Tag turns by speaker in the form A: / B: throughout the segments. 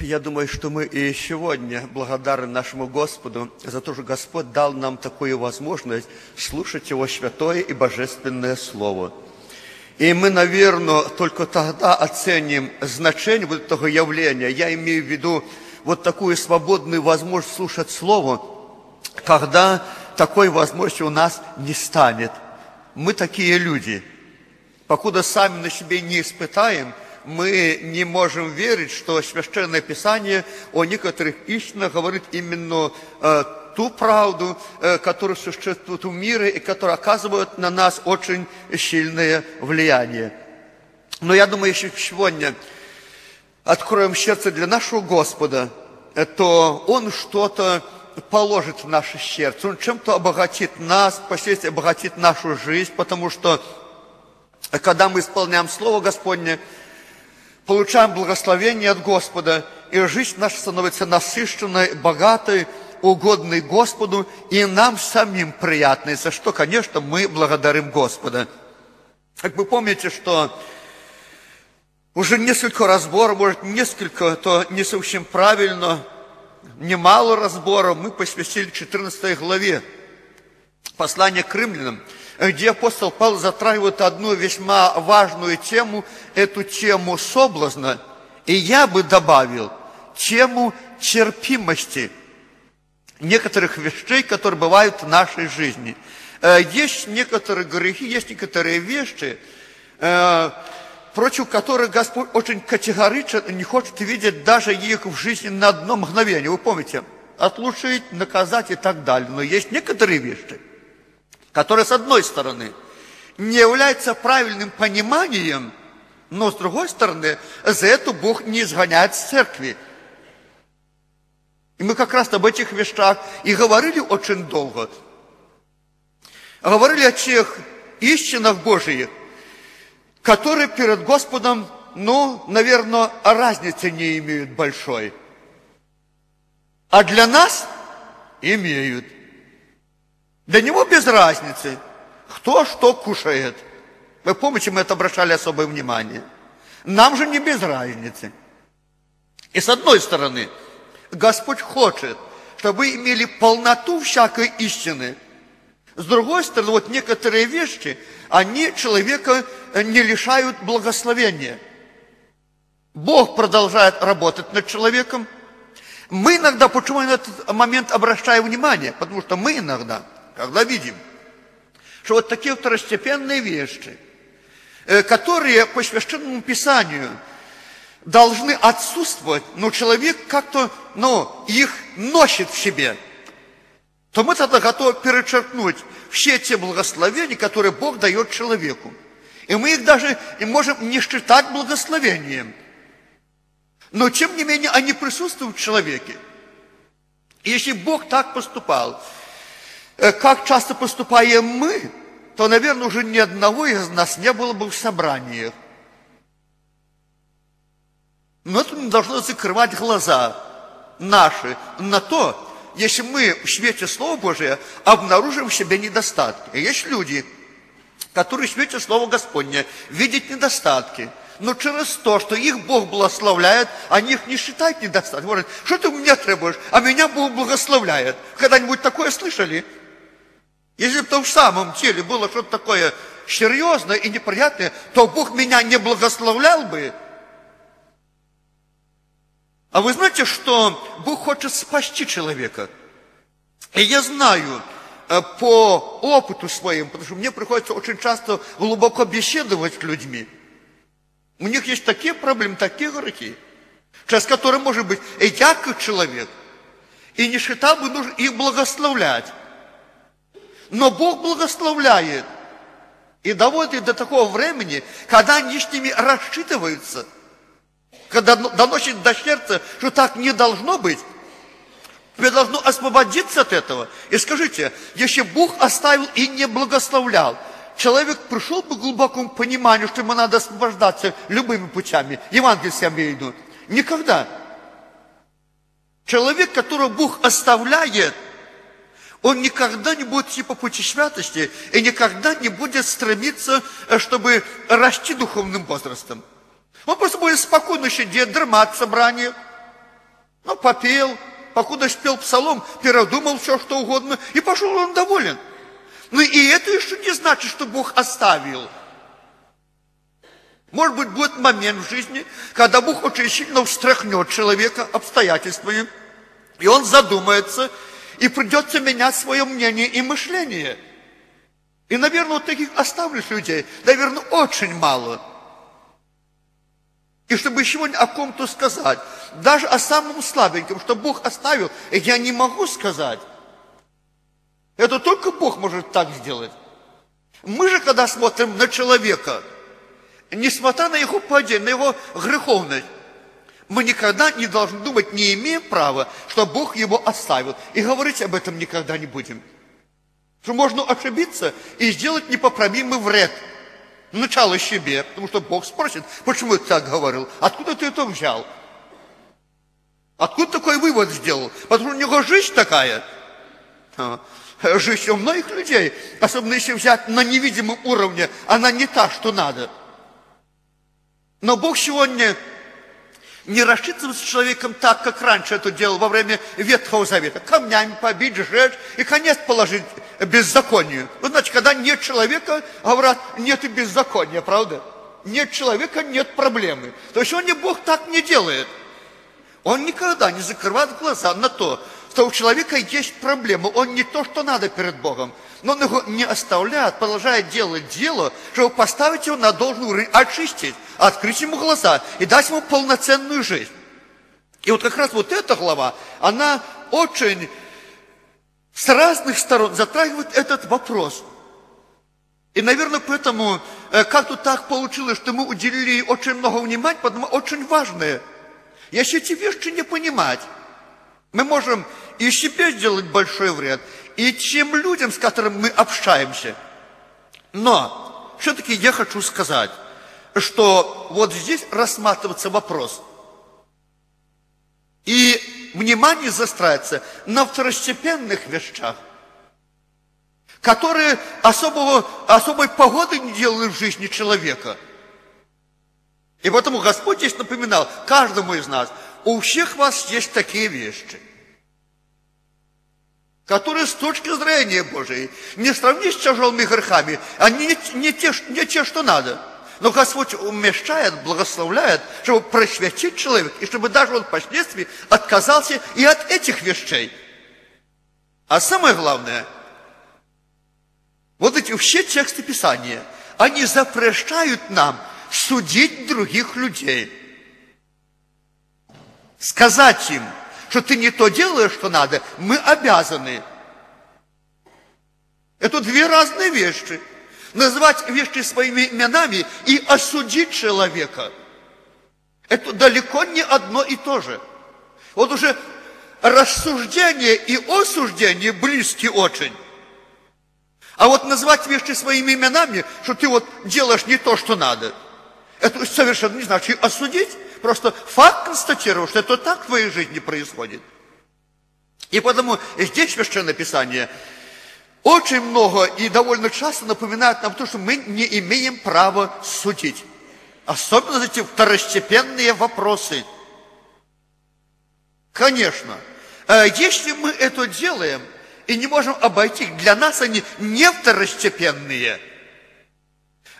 A: Я думаю, что мы и сегодня благодарны нашему Господу за то, что Господь дал нам такую возможность слушать Его святое и божественное Слово. И мы, наверное, только тогда оценим значение вот этого явления. Я имею в виду вот такую свободную возможность слушать Слово, когда такой возможности у нас не станет. Мы такие люди. Покуда сами на себе не испытаем – мы не можем верить, что Священное Писание о некоторых истинах говорит именно э, ту правду, э, которая существует в мире и которая оказывает на нас очень сильное влияние. Но я думаю, если сегодня откроем сердце для нашего Господа, э, то Он что-то положит в наше сердце, Он чем-то обогатит нас, впоследствии обогатит нашу жизнь, потому что когда мы исполняем Слово Господне, получаем благословение от Господа, и жизнь наша становится насыщенной, богатой, угодной Господу, и нам самим приятной, за что, конечно, мы благодарим Господа. Как вы помните, что уже несколько разборов, может, несколько, то не совсем правильно, немало разборов мы посвятили 14 главе послания к римлянам – где апостол Павел затрагивает одну весьма важную тему, эту тему соблазна. И я бы добавил тему терпимости некоторых вещей, которые бывают в нашей жизни. Э, есть некоторые грехи, есть некоторые вещи, э, против которых Господь очень категорично не хочет видеть даже их в жизни на одно мгновение. Вы помните, отлучить, наказать и так далее. Но есть некоторые вещи, которое, с одной стороны, не является правильным пониманием, но, с другой стороны, за это Бог не изгоняет с церкви. И мы как раз об этих вещах и говорили очень долго. Говорили о тех истинах Божиих, которые перед Господом, ну, наверное, разницы не имеют большой. А для нас имеют. Для него без разницы, кто что кушает. Вы помните, мы это обращали особое внимание. Нам же не без разницы. И с одной стороны, Господь хочет, чтобы вы имели полноту всякой истины. С другой стороны, вот некоторые вещи, они человека не лишают благословения. Бог продолжает работать над человеком. Мы иногда, почему на этот момент обращаем внимание? Потому что мы иногда – когда видим, что вот такие второстепенные вещи, э, которые по священному писанию должны отсутствовать, но человек как-то, ну, их носит в себе, то мы тогда готовы перечеркнуть все те благословения, которые Бог дает человеку. И мы их даже не можем не считать благословением. Но, тем не менее, они присутствуют в человеке. И если Бог так поступал, как часто поступаем мы, то, наверное, уже ни одного из нас не было бы в собраниях. Но это не должно закрывать глаза наши на то, если мы в свете Слова Божия обнаружим в себе недостатки. Есть люди, которые в свете Слова Господня видят недостатки, но через то, что их Бог благословляет, они их не считают недостатками. Говорят, что ты у меня требуешь, а меня Бог благословляет. Когда-нибудь такое слышали? Если бы в самом деле было что-то такое серьезное и неприятное, то Бог меня не благословлял бы. А вы знаете, что Бог хочет спасти человека? И я знаю э, по опыту своим, потому что мне приходится очень часто глубоко беседовать с людьми. У них есть такие проблемы, такие грехи, через которые, может быть, и человек, и не считал бы нужно их благословлять. Но Бог благословляет и доводит до такого времени, когда они с ними рассчитываются, когда доносит до сердца, что так не должно быть, тебе должно освободиться от этого. И скажите, если Бог оставил и не благословлял, человек пришел бы к глубокому пониманию, что ему надо освобождаться любыми путями, в виду. Никогда. Человек, которого Бог оставляет – он никогда не будет идти по пути святости и никогда не будет стремиться, э, чтобы расти духовным возрастом. Он просто будет спокойно сидеть, дремать в собрании, Ну, попел, покуда спел псалом, передумал все, что угодно, и пошел он доволен. Но и это еще не значит, что Бог оставил. Может быть, будет момент в жизни, когда Бог очень сильно встряхнет человека обстоятельствами, и он задумается, и придется менять свое мнение и мышление. И, наверное, вот таких оставлюсь людей, наверное, очень мало. И чтобы сегодня о ком-то сказать, даже о самом слабеньком, что Бог оставил, я не могу сказать. Это только Бог может так сделать. Мы же, когда смотрим на человека, несмотря на его падение, на его греховность, мы никогда не должны думать, не имеем права, что Бог его оставил. И говорить об этом никогда не будем. Что можно ошибиться и сделать непоправимый вред. Начало себе, потому что Бог спросит, почему ты так говорил, откуда ты это взял? Откуда такой вывод сделал? Потому что у него жизнь такая. А, жизнь у многих людей, особенно если взять на невидимом уровне, она не та, что надо. Но Бог сегодня не рассчитываться с человеком так, как раньше это делал во время Ветхого Завета. Камнями побить, сжечь и конец положить беззаконию. Вот значит, когда нет человека, говорят, нет и беззакония, правда? Нет человека, нет проблемы. То есть он не Бог так не делает. Он никогда не закрывает глаза на то, что у человека есть проблема. Он не то, что надо перед Богом. Но он его не оставляет, продолжает делать дело, чтобы поставить его на должный уровень, очистить, открыть ему глаза и дать ему полноценную жизнь. И вот как раз вот эта глава, она очень с разных сторон затрагивает этот вопрос. И, наверное, поэтому э, как-то так получилось, что мы уделили очень много внимания, потому очень важное. Если эти вещи не понимать, мы можем и себе сделать большой вред, и тем людям, с которыми мы общаемся. Но все-таки я хочу сказать, что вот здесь рассматривается вопрос. И внимание застраивается на второстепенных вещах, которые особого, особой погоды не делают в жизни человека. И поэтому Господь здесь напоминал каждому из нас, у всех вас есть такие вещи которые с точки зрения Божией не сравнить с тяжелыми грехами, они не, не, те, не те, что надо. Но Господь умещает, благословляет, чтобы просветить человека, и чтобы даже он впоследствии отказался и от этих вещей. А самое главное, вот эти все тексты Писания, они запрещают нам судить других людей. Сказать им – что ты не то делаешь, что надо, мы обязаны. Это две разные вещи. Назвать вещи своими именами и осудить человека. Это далеко не одно и то же. Вот уже рассуждение и осуждение близки очень. А вот назвать вещи своими именами, что ты вот делаешь не то, что надо, это совершенно не значит осудить. Просто факт констатировал, что это так в твоей жизни происходит. И потому здесь Священное Писание очень много и довольно часто напоминает нам то, что мы не имеем права судить. Особенно эти второстепенные вопросы. Конечно, э, если мы это делаем и не можем обойти, для нас они не второстепенные.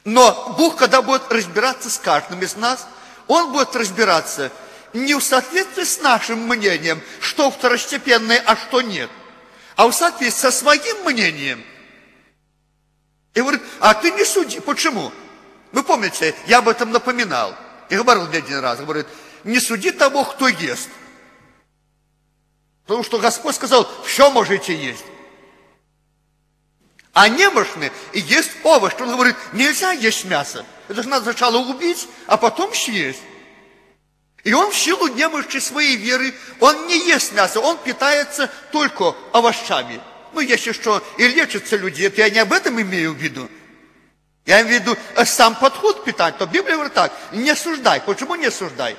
A: Но Бог, когда будет разбираться с каждым из нас – он будет разбираться не в соответствии с нашим мнением, что второстепенное, а что нет, а в соответствии со своим мнением. И говорит, а ты не суди. Почему? Вы помните, я об этом напоминал. И говорил мне один раз, говорит, не суди того, кто ест. Потому что Господь сказал, все можете есть. А немощные и есть овощ. Он говорит, нельзя есть мясо. Это же надо сначала убить, а потом съесть. И он в силу немощи своей веры, он не ест мясо, он питается только овощами. Ну, если что, и лечатся люди, это я не об этом имею в виду. Я имею в виду э, сам подход питания. То Библия говорит так, не суждай. Почему не суждай?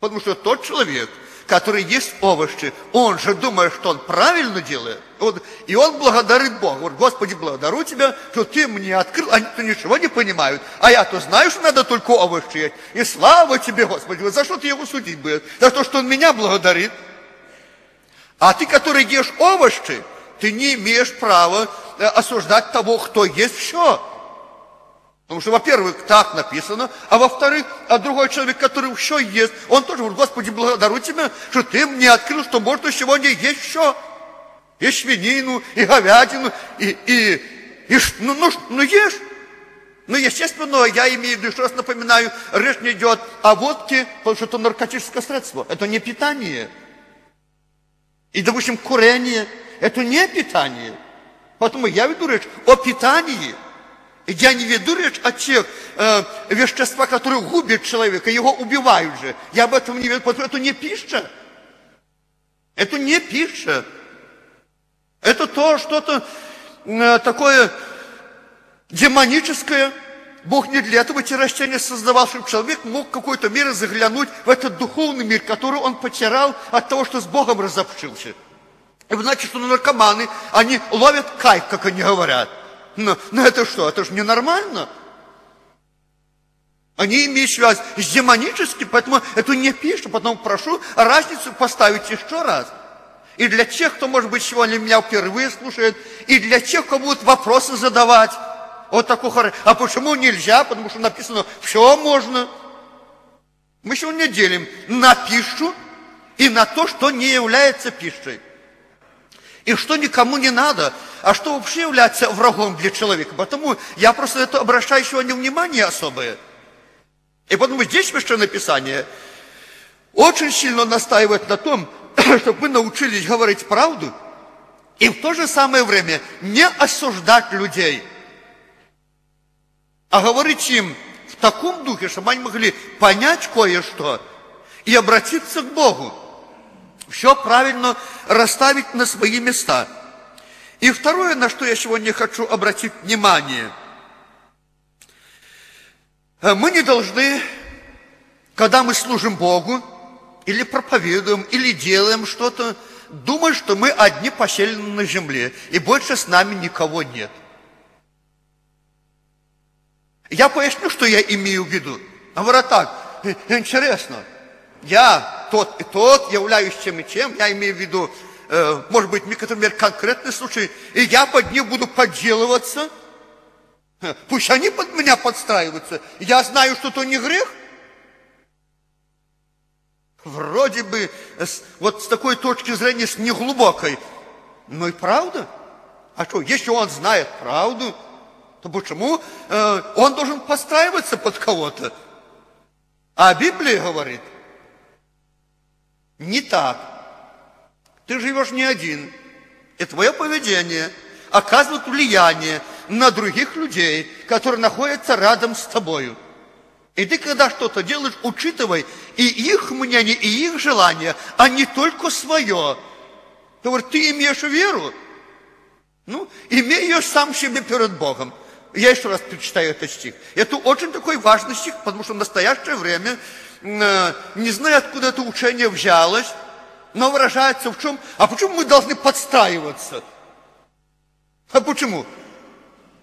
A: Потому что тот человек, который есть овощи, он же думает, что он правильно делает, он, и он благодарит Бога. Говорит, Господи, благодарю Тебя, что Ты мне открыл. Они-то ничего не понимают. А я-то знаю, что надо только овощи есть. И слава Тебе, Господи, вот за что Ты его судить будешь? За то, что он меня благодарит. А ты, который ешь овощи, ты не имеешь права э, осуждать того, кто ест все. Потому что, во-первых, так написано, а во-вторых, а другой человек, который все ест, он тоже говорит, Господи, благодарю Тебя, что Ты мне открыл, что можно сегодня есть все. И свинину, и говядину, и, и, и ну, ну, ну ешь. Ну, естественно, я имею в виду, еще раз напоминаю, речь не идет о водке, потому что это наркотическое средство, это не питание. И, допустим, курение – это не питание. Поэтому я веду речь о питании. Я не веду речь о тех э, веществах, которые губят человека, его убивают же. Я об этом не веду, потому что это не пища. Это не пища. Это то что-то э, такое демоническое. Бог не для этого эти растения создавал, чтобы человек мог в какой-то мере заглянуть в этот духовный мир, который он потерял от того, что с Богом разобщился. И значит, что наркоманы, они ловят кайф, как они говорят. Но, но это что? Это же ненормально. Они имеют связь с демоническим, поэтому это не пишут. Потому прошу разницу поставить еще раз. И для тех, кто, может быть, сегодня меня впервые слушает, и для тех, кто будут вопросы задавать, вот такой характер. А почему нельзя? Потому что написано, все можно. Мы сегодня делим на пищу и на то, что не является пищей. И что никому не надо, а что вообще является врагом для человека. Потому я просто это обращаю сегодня внимание особое. И потому здесь Священное Писание очень сильно настаивает на том, чтобы мы научились говорить правду и в то же самое время не осуждать людей – а говорить им в таком духе, чтобы они могли понять кое-что и обратиться к Богу. Все правильно расставить на свои места. И второе, на что я сегодня хочу обратить внимание. Мы не должны, когда мы служим Богу, или проповедуем, или делаем что-то, думать, что мы одни поселены на земле, и больше с нами никого нет – я поясню, что я имею в виду. Говорю так, «Э, интересно, я тот и тот, являюсь тем и тем, я имею в виду, э, может быть, например, конкретный случай, и я под них буду подделываться, пусть они под меня подстраиваются, я знаю, что то не грех. Вроде бы, вот с такой точки зрения, с неглубокой, но и правда. А что, если он знает правду, то почему э, он должен подстраиваться под кого-то? А Библия говорит, не так. Ты живешь не один. И твое поведение оказывает влияние на других людей, которые находятся рядом с тобою. И ты, когда что-то делаешь, учитывай и их мнение, и их желание, а не только свое. Ты говоришь, ты имеешь веру? Ну, имей ее сам себе перед Богом. Я еще раз прочитаю этот стих. Это очень такой важный стих, потому что в настоящее время, не знаю, откуда это учение взялось, но выражается в чем? А почему мы должны подстраиваться? А почему?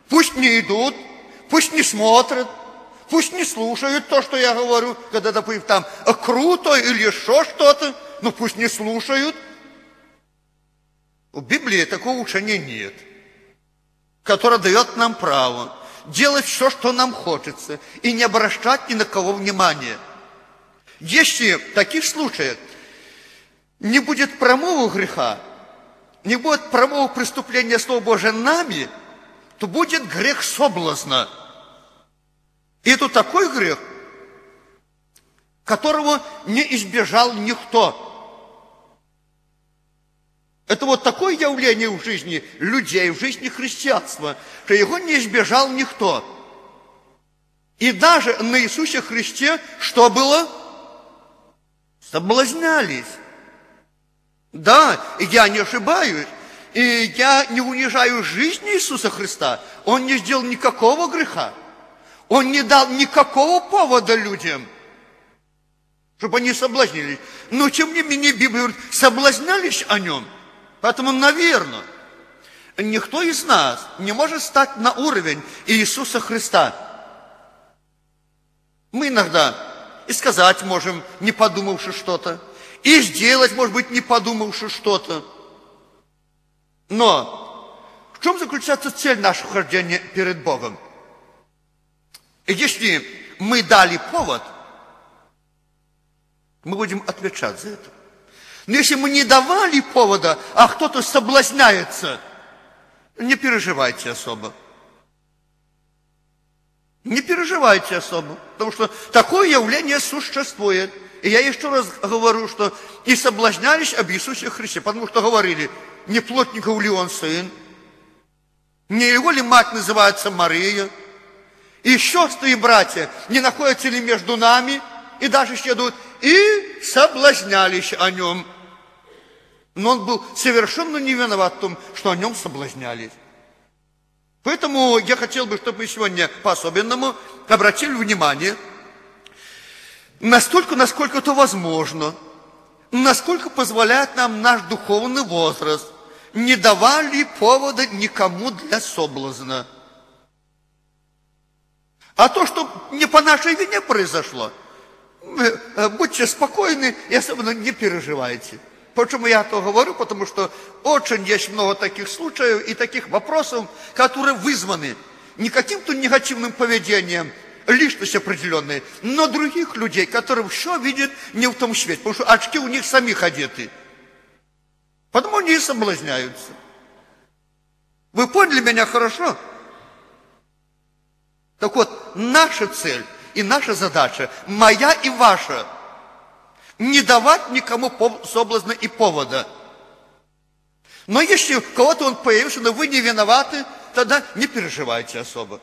A: Пусть не идут, пусть не смотрят, пусть не слушают то, что я говорю, когда, допустим, там круто или еще что-то, но пусть не слушают. В Библии такого учения нет которая дает нам право делать все, что нам хочется, и не обращать ни на кого внимания. Если в таких случаях не будет промову греха, не будет промову преступления Слова Божия нами, то будет грех соблазна. И это такой грех, которого не избежал никто. Это вот такое явление в жизни людей, в жизни христианства, что его не избежал никто. И даже на Иисусе Христе что было? Соблазнялись. Да, и я не ошибаюсь. И я не унижаю жизнь Иисуса Христа. Он не сделал никакого греха. Он не дал никакого повода людям, чтобы они соблазнились. Но, тем не менее, Библия говорит, соблазнялись о нем. Поэтому, наверное, никто из нас не может стать на уровень Иисуса Христа. Мы иногда и сказать можем, не подумавши что-то, и сделать, может быть, не подумавши что-то. Но в чем заключается цель нашего хождения перед Богом? И если мы дали повод, мы будем отвечать за это. Но если мы не давали повода, а кто-то соблазняется, не переживайте особо. Не переживайте особо, потому что такое явление существует. И я еще раз говорю, что и соблазнялись об Иисусе Христе, потому что говорили, не плотников ли он сын, не его ли мать называется Мария, и сестры и братья не находятся ли между нами, и даже следуют, и соблазнялись о нем. Но он был совершенно не виноват в том, что о нем соблазнялись. Поэтому я хотел бы, чтобы мы сегодня по-особенному обратили внимание настолько, насколько это возможно, насколько позволяет нам наш духовный возраст, не давали повода никому для соблазна. А то, что не по нашей вине произошло, э, будьте спокойны и особенно не переживайте. Почему я то говорю? Потому что очень есть много таких случаев и таких вопросов, которые вызваны не каким-то негативным поведением, личность определенная, но других людей, которые все видят не в том свете, потому что очки у них самих одеты. Потому они и соблазняются. Вы поняли меня хорошо? Так вот, наша цель и наша задача, моя и ваша – не давать никому соблазна и повода. Но если у кого-то он появился, но вы не виноваты, тогда не переживайте особо.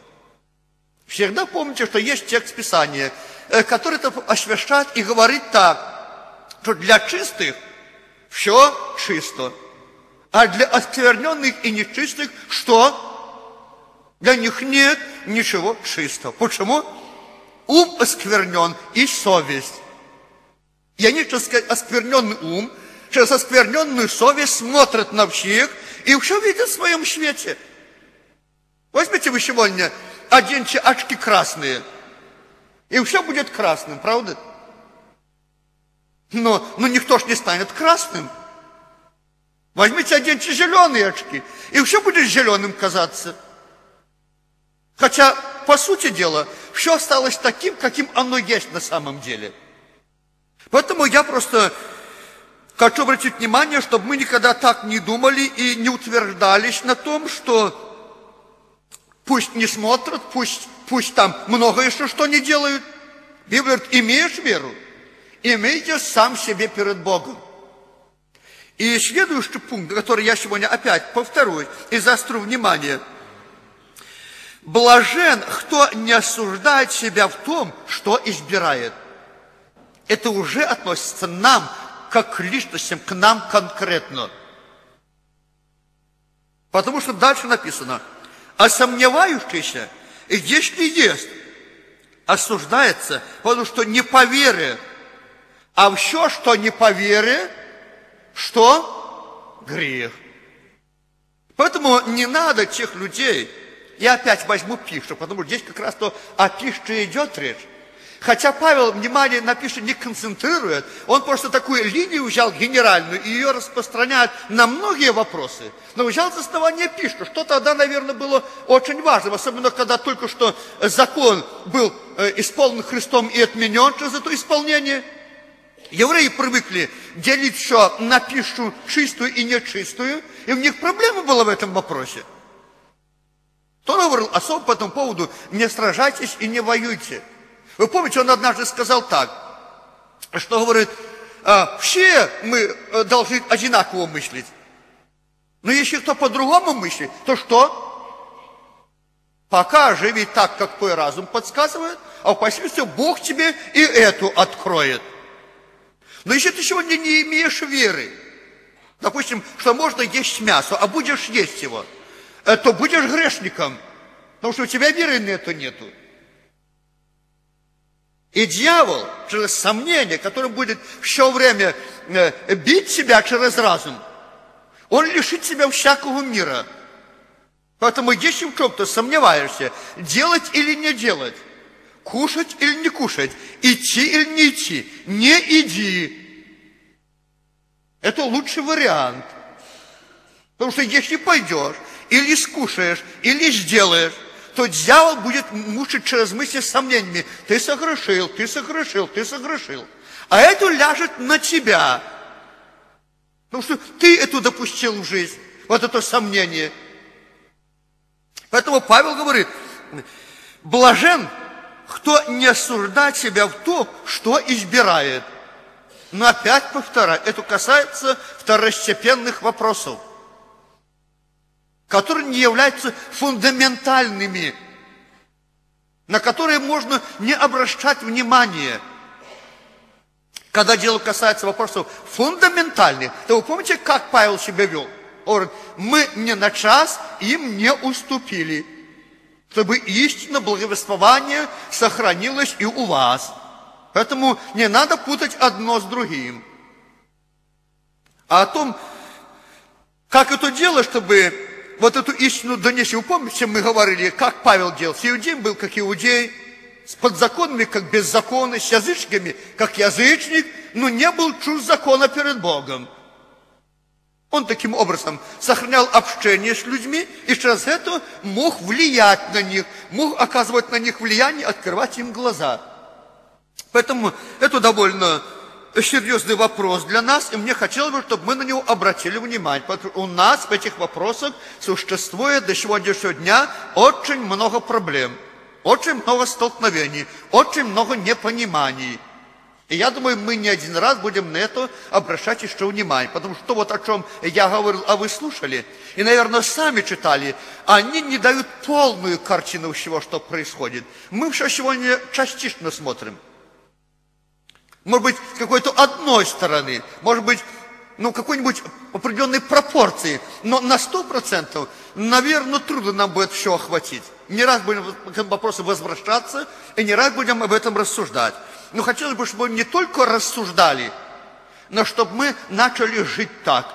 A: Всегда помните, что есть текст Писания, э, который это освящает и говорит так, что для чистых все чисто, а для оскверненных и нечистых что? Для них нет ничего чистого. Почему? Ум осквернен и совесть. Через оскверненный ум, через оскверненную совесть смотрят на всех и все видят в своем свете. Возьмите вы сегодня, оденьте очки красные, и все будет красным, правда? Но, но никто ж не станет красным. Возьмите, оденьте зеленые очки, и все будет зеленым казаться. Хотя, по сути дела, все осталось таким, каким оно есть на самом деле – Поэтому я просто хочу обратить внимание, чтобы мы никогда так не думали и не утверждались на том, что пусть не смотрят, пусть, пусть там много еще что не делают. Библия говорит, имеешь веру, имейте сам себе перед Богом. И следующий пункт, который я сегодня опять повторюсь и заострю внимание. Блажен, кто не осуждает себя в том, что избирает – это уже относится нам, как к личностям, к нам конкретно. Потому что дальше написано, а сомневающийся, если есть, осуждается, потому что не по вере, а все, что не по вере, что? Грех. Поэтому не надо тех людей, я опять возьму пищу, потому что здесь как раз то о пище идет речь. Хотя Павел, внимание, напишет, не концентрирует, он просто такую линию взял генеральную и ее распространяет на многие вопросы. Но взял за основание пишет, что тогда, наверное, было очень важным, особенно когда только что закон был э, исполнен Христом и отменен через это исполнение. Евреи привыкли делить все на пищу чистую и нечистую, и у них проблема была в этом вопросе. Кто говорил особо по этому поводу, не сражайтесь и не воюйте. Вы помните, он однажды сказал так, что говорит, «А, все мы э, должны одинаково мыслить. Но если кто по-другому мыслит, то что? Пока живи так, как твой разум подсказывает, а впоследствии Бог тебе и эту откроет. Но если ты сегодня не имеешь веры, допустим, что можно есть мясо, а будешь есть его, э, то будешь грешником, потому что у тебя веры на это нету. И дьявол через сомнение, который будет все время э, бить себя через разум, он лишит себя всякого мира. Поэтому если в чем-то сомневаешься, делать или не делать, кушать или не кушать, идти или не идти, не иди. Это лучший вариант. Потому что если пойдешь, или скушаешь, или сделаешь, то дьявол будет мучить через мысли сомнениями. Ты согрешил, ты согрешил, ты согрешил. А это ляжет на тебя. Потому что ты это допустил в жизнь, вот это сомнение. Поэтому Павел говорит, блажен, кто не осуждает себя в том, что избирает. Но опять повторяю, это касается второстепенных вопросов которые не являются фундаментальными, на которые можно не обращать внимания. Когда дело касается вопросов фундаментальных, то вы помните, как Павел себя вел? Он говорит, мы не на час им не уступили, чтобы истинно благовествование сохранилось и у вас. Поэтому не надо путать одно с другим. А о том, как это делать, чтобы вот эту истину донести. Вы помните, мы говорили, как Павел делал? С иудеем был как иудей, с подзаконными, как беззаконный, с язычниками, как язычник, но не был чужд закона перед Богом. Он таким образом сохранял общение с людьми и через это мог влиять на них, мог оказывать на них влияние, открывать им глаза. Поэтому это довольно серьезный вопрос для нас, и мне хотелось бы, чтобы мы на него обратили внимание. Потому что у нас в этих вопросах существует до сегодняшнего дня очень много проблем, очень много столкновений, очень много непониманий. И я думаю, мы не один раз будем на это обращать еще внимание. Потому что вот о чем я говорил, а вы слушали, и, наверное, сами читали, они не дают полную картину всего, что происходит. Мы все сегодня частично смотрим – может быть, с какой-то одной стороны, может быть, ну, какой-нибудь определенной пропорции. Но на сто процентов, наверное, трудно нам будет все охватить. Не раз будем к этому вопросу возвращаться, и не раз будем об этом рассуждать. Но хотелось бы, чтобы мы не только рассуждали, но чтобы мы начали жить так.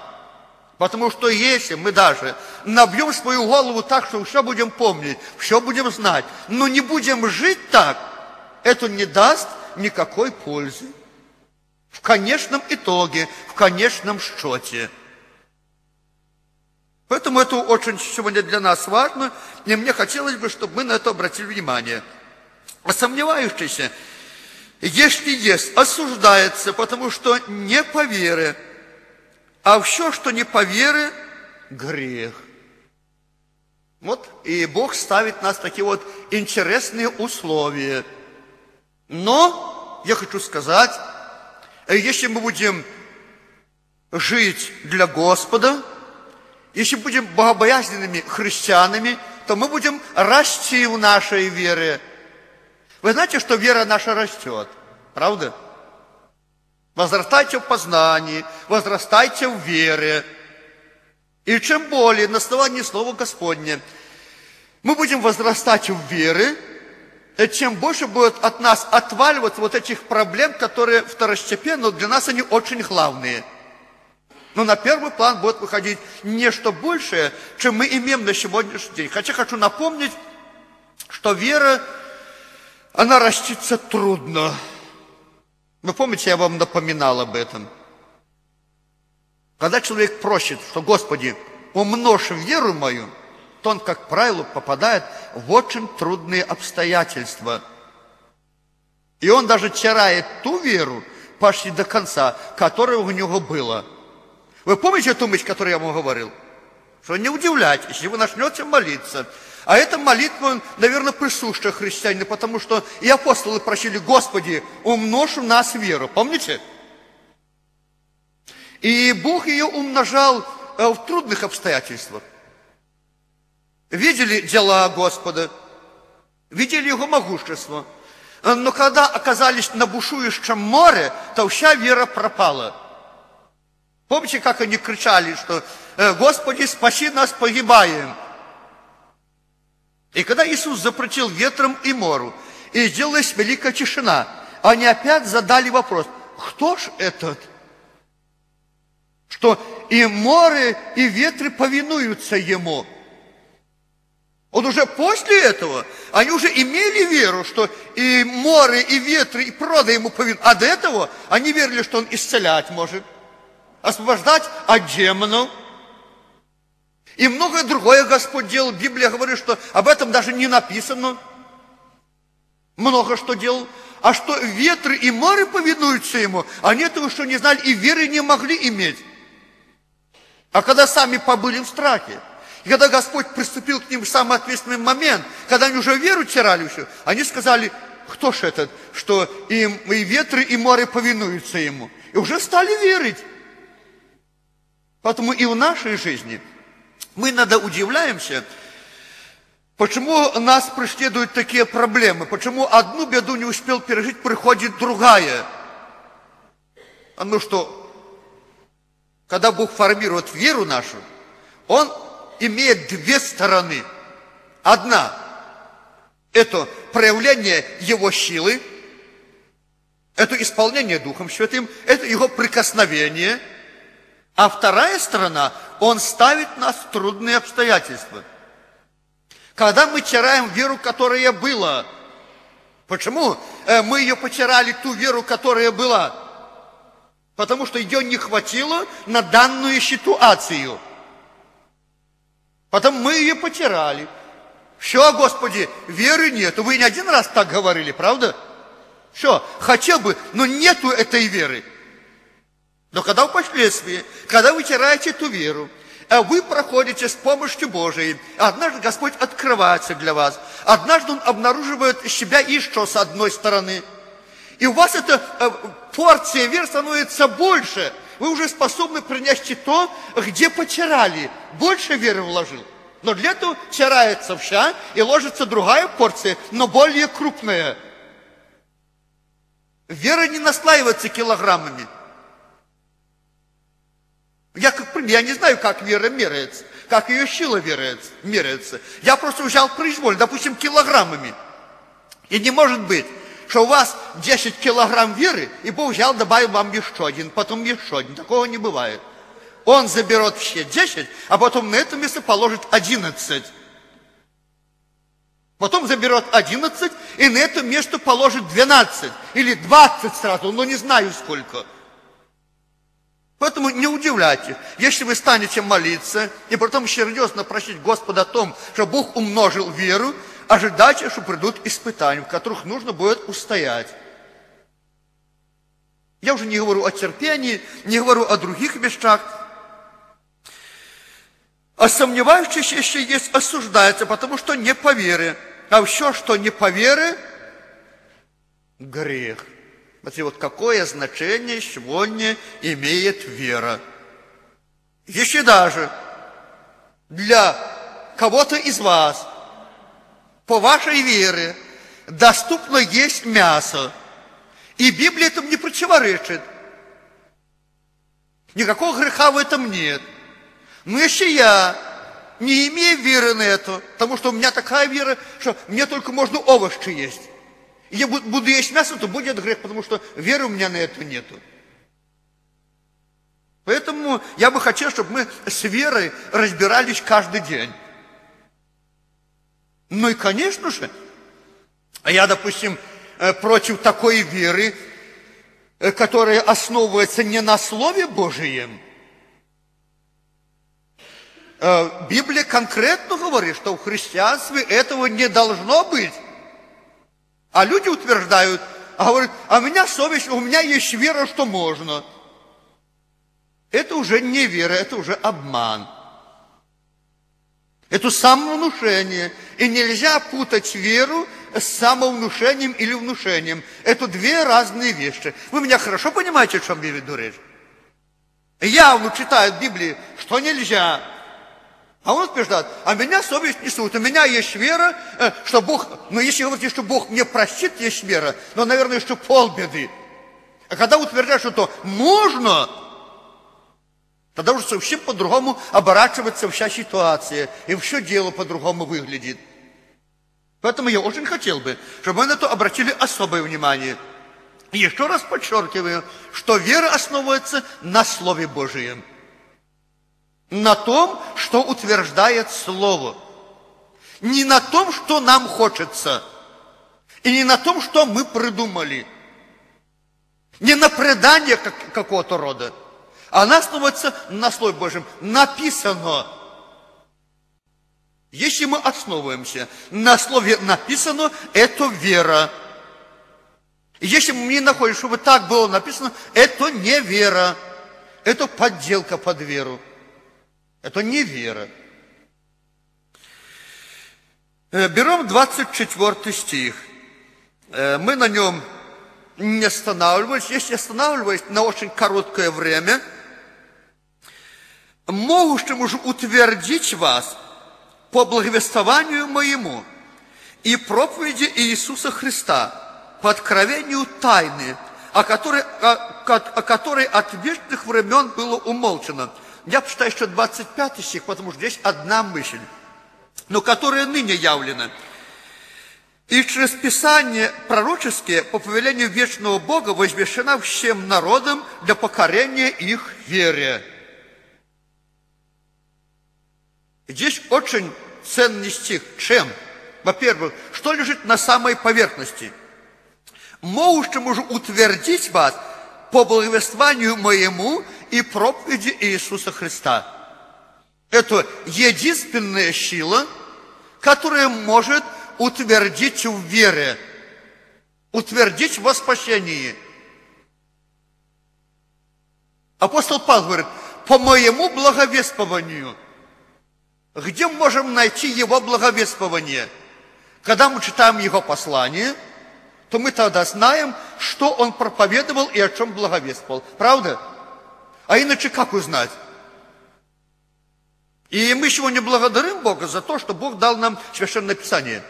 A: Потому что если мы даже набьем свою голову так, что все будем помнить, все будем знать, но не будем жить так, это не даст никакой пользы. В конечном итоге, в конечном счете. Поэтому это очень сегодня для нас важно, и мне хотелось бы, чтобы мы на это обратили внимание. А сомневающийся, если есть, осуждается, потому что не по вере, а все, что не по вере, грех. Вот, и Бог ставит нас такие вот интересные условия. Но, я хочу сказать, если мы будем жить для Господа, если будем богобоязненными христианами, то мы будем расти в нашей вере. Вы знаете, что вера наша растет, правда? Возрастайте в познании, возрастайте в вере. И чем более на основании Слова Господня мы будем возрастать в вере, чем больше будет от нас отваливаться вот этих проблем, которые второстепенно, но для нас они очень главные. Но на первый план будет выходить нечто большее, чем мы имеем на сегодняшний день. Хотя хочу напомнить, что вера, она растится трудно. Вы помните, я вам напоминал об этом. Когда человек просит, что Господи, умножь веру мою – то он, как правило, попадает в очень трудные обстоятельства. И он даже теряет ту веру почти до конца, которая у него была. Вы помните эту мысль, которую я вам говорил? Что не удивляйтесь, если вы начнете молиться. А эта молитва, наверное, присуща христианину, потому что и апостолы просили, Господи, умножь в нас веру. Помните? И Бог ее умножал э, в трудных обстоятельствах видели дела Господа, видели Его могущество. Но когда оказались на бушующем море, то вся вера пропала. Помните, как они кричали, что «Э, «Господи, спаси нас, погибаем!» И когда Иисус запретил ветром и мору, и сделалась великая тишина, они опять задали вопрос, кто ж этот? Что и море, и ветры повинуются ему. Он уже после этого, они уже имели веру, что и море, и ветры, и прода ему повинуются. А до этого они верили, что он исцелять может, освобождать от демонов. И многое другое Господь делал. Библия говорит, что об этом даже не написано. Много что делал. А что ветры и море повинуются ему, они этого что не знали и веры не могли иметь. А когда сами побыли в страхе, и когда Господь приступил к ним в самый ответственный момент, когда они уже веру теряли все, они сказали, кто ж этот, что и, и ветры, и море повинуются ему. И уже стали верить. Поэтому и в нашей жизни мы иногда удивляемся, почему нас преследуют такие проблемы, почему одну беду не успел пережить, приходит другая. А ну что, когда Бог формирует веру нашу, Он имеет две стороны. Одна – это проявление Его силы, это исполнение Духом Святым, это Его прикосновение. А вторая сторона – Он ставит нас в трудные обстоятельства. Когда мы теряем веру, которая была, почему э, мы ее потеряли, ту веру, которая была? Потому что ее не хватило на данную ситуацию – Потом мы ее потеряли. Все, Господи, веры нету. Вы не один раз так говорили, правда? Все, хотел бы, но нету этой веры. Но когда впоследствии, когда вы теряете эту веру, а вы проходите с помощью Божией, однажды Господь открывается для вас, однажды Он обнаруживает себя еще с одной стороны, и у вас эта э, порция веры становится больше – вы уже способны принести то, где потеряли. Больше веры вложил. Но для этого теряется вся и ложится другая порция, но более крупная. Вера не наслаивается килограммами. Я, как, я не знаю, как вера меряется, как ее сила меряется. Я просто взял произвольно, допустим, килограммами. И не может быть, что у вас 10 килограмм веры, и Бог взял, добавил вам еще один, потом еще один. Такого не бывает. Он заберет все 10, а потом на это место положит 11. Потом заберет 11, и на это место положит 12 или 20 сразу, но не знаю сколько. Поэтому не удивляйтесь, если вы станете молиться и потом серьезно просить Господа о том, что Бог умножил веру, ожидайте, что придут испытания, в которых нужно будет устоять. Я уже не говорю о терпении, не говорю о других вещах. А сомневающийся еще есть осуждается, потому что не по вере. А все, что не по вере, грех. Смотрите, вот какое значение сегодня имеет вера. Если даже для кого-то из вас по вашей вере доступно есть мясо. И Библия этому не противоречит. Никакого греха в этом нет. Но если я не имею веры на это, потому что у меня такая вера, что мне только можно овощи есть. И я буду есть мясо, то будет грех, потому что веры у меня на это нету. Поэтому я бы хотел, чтобы мы с верой разбирались каждый день. Ну и, конечно же, я, допустим, э, против такой веры, э, которая основывается не на Слове Божьем. Э, Библия конкретно говорит, что в христианстве этого не должно быть. А люди утверждают, а говорят, а у меня совесть, у меня есть вера, что можно. Это уже не вера, это уже обман. Это самовнушение. И нельзя путать веру с самовнушением или внушением. Это две разные вещи. Вы меня хорошо понимаете, о чем я веду речь? Явно читают в Библии, что нельзя. А он утверждает, а меня совесть не сует, у меня есть вера, э, что Бог, но если говорите, что Бог мне простит, есть вера, но, наверное, что полбеды. А когда утверждают, что то можно, Тогда уже совсем по-другому оборачивается вся ситуация, и все дело по-другому выглядит. Поэтому я очень хотел бы, чтобы мы на это обратили особое внимание. Еще раз подчеркиваю, что вера основывается на Слове Божьем. На том, что утверждает Слово. Не на том, что нам хочется. И не на том, что мы придумали. Не на предание какого-то рода. Она основывается на Слове Божьем. Написано. Если мы основываемся на Слове написано, это вера. Если мы не находим, чтобы так было написано, это не вера. Это подделка под веру. Это не вера. Э, берем 24 стих. Э, мы на нем не останавливались. Если останавливались на очень короткое время, могущим же утвердить вас по благовествованию моему и проповеди Иисуса Христа – по откровению тайны, о которой, о, о которой от вечных времен было умолчено. Я почитаю еще 25 стих, потому что здесь одна мысль, но которая ныне явлена. И через Писание пророческие по повелению вечного Бога возвещена всем народам для покорения их вере. Здесь очень ценный стих. Чем? Во-первых, что лежит на самой поверхности – можем уже утвердить вас по благовествованию моему и проповеди Иисуса Христа. Это единственная сила, которая может утвердить в вере, утвердить в спасении. Апостол Павел говорит, по моему благовествованию. Где можем найти его благовествование? Когда мы читаем его послание – то мы тогда знаем, что он проповедовал и о чем благовествовал. Правда? А иначе как узнать? И мы сегодня благодарим Бога за то, что Бог дал нам Священное Писание,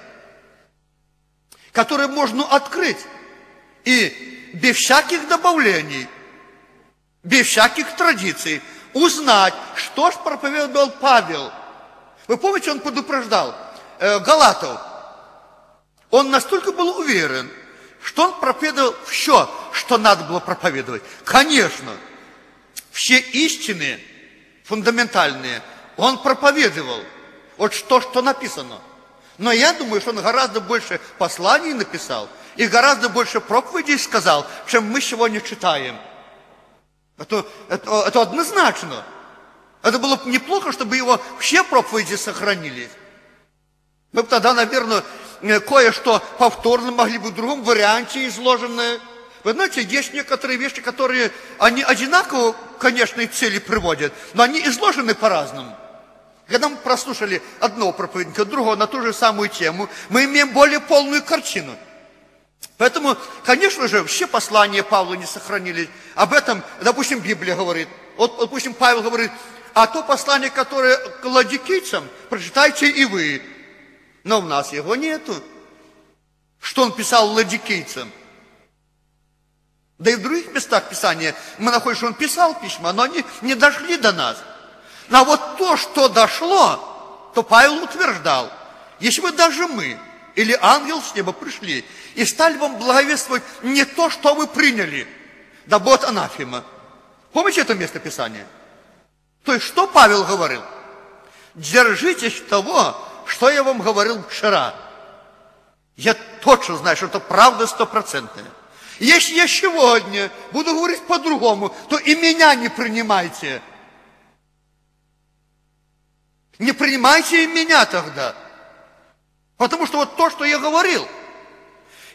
A: которое можно открыть и без всяких добавлений, без всяких традиций узнать, что же проповедовал Павел. Вы помните, он предупреждал э, Галатов. Он настолько был уверен – что он проповедовал все, что надо было проповедовать. Конечно, все истины фундаментальные он проповедовал. Вот что, что написано. Но я думаю, что он гораздо больше посланий написал и гораздо больше проповедей сказал, чем мы сегодня читаем. Это, это, это однозначно. Это было бы неплохо, чтобы его все проповеди сохранились. Мы бы тогда, наверное, Э, кое-что повторно могли бы в другом варианте изложенное. Вы знаете, есть некоторые вещи, которые, они одинаково, конечно, и цели приводят, но они изложены по-разному. Когда мы прослушали одного проповедника, другого на ту же самую тему, мы имеем более полную картину. Поэтому, конечно же, все послания Павла не сохранились. Об этом, допустим, Библия говорит. Вот, допустим, Павел говорит, а то послание, которое к ладикийцам, прочитайте и вы. Но у нас его нету. Что он писал ладикийцам? Да и в других местах Писания мы находим, что он писал письма, но они не дошли до нас. А вот то, что дошло, то Павел утверждал, если бы даже мы или ангел с неба пришли и стали вам благовествовать не то, что вы приняли, да будет анафема. Помните это место Писания? То есть, что Павел говорил? Держитесь того, что я вам говорил вчера. Я точно знаю, что это правда стопроцентная. Если я сегодня буду говорить по-другому, то и меня не принимайте. Не принимайте и меня тогда. Потому что вот то, что я говорил,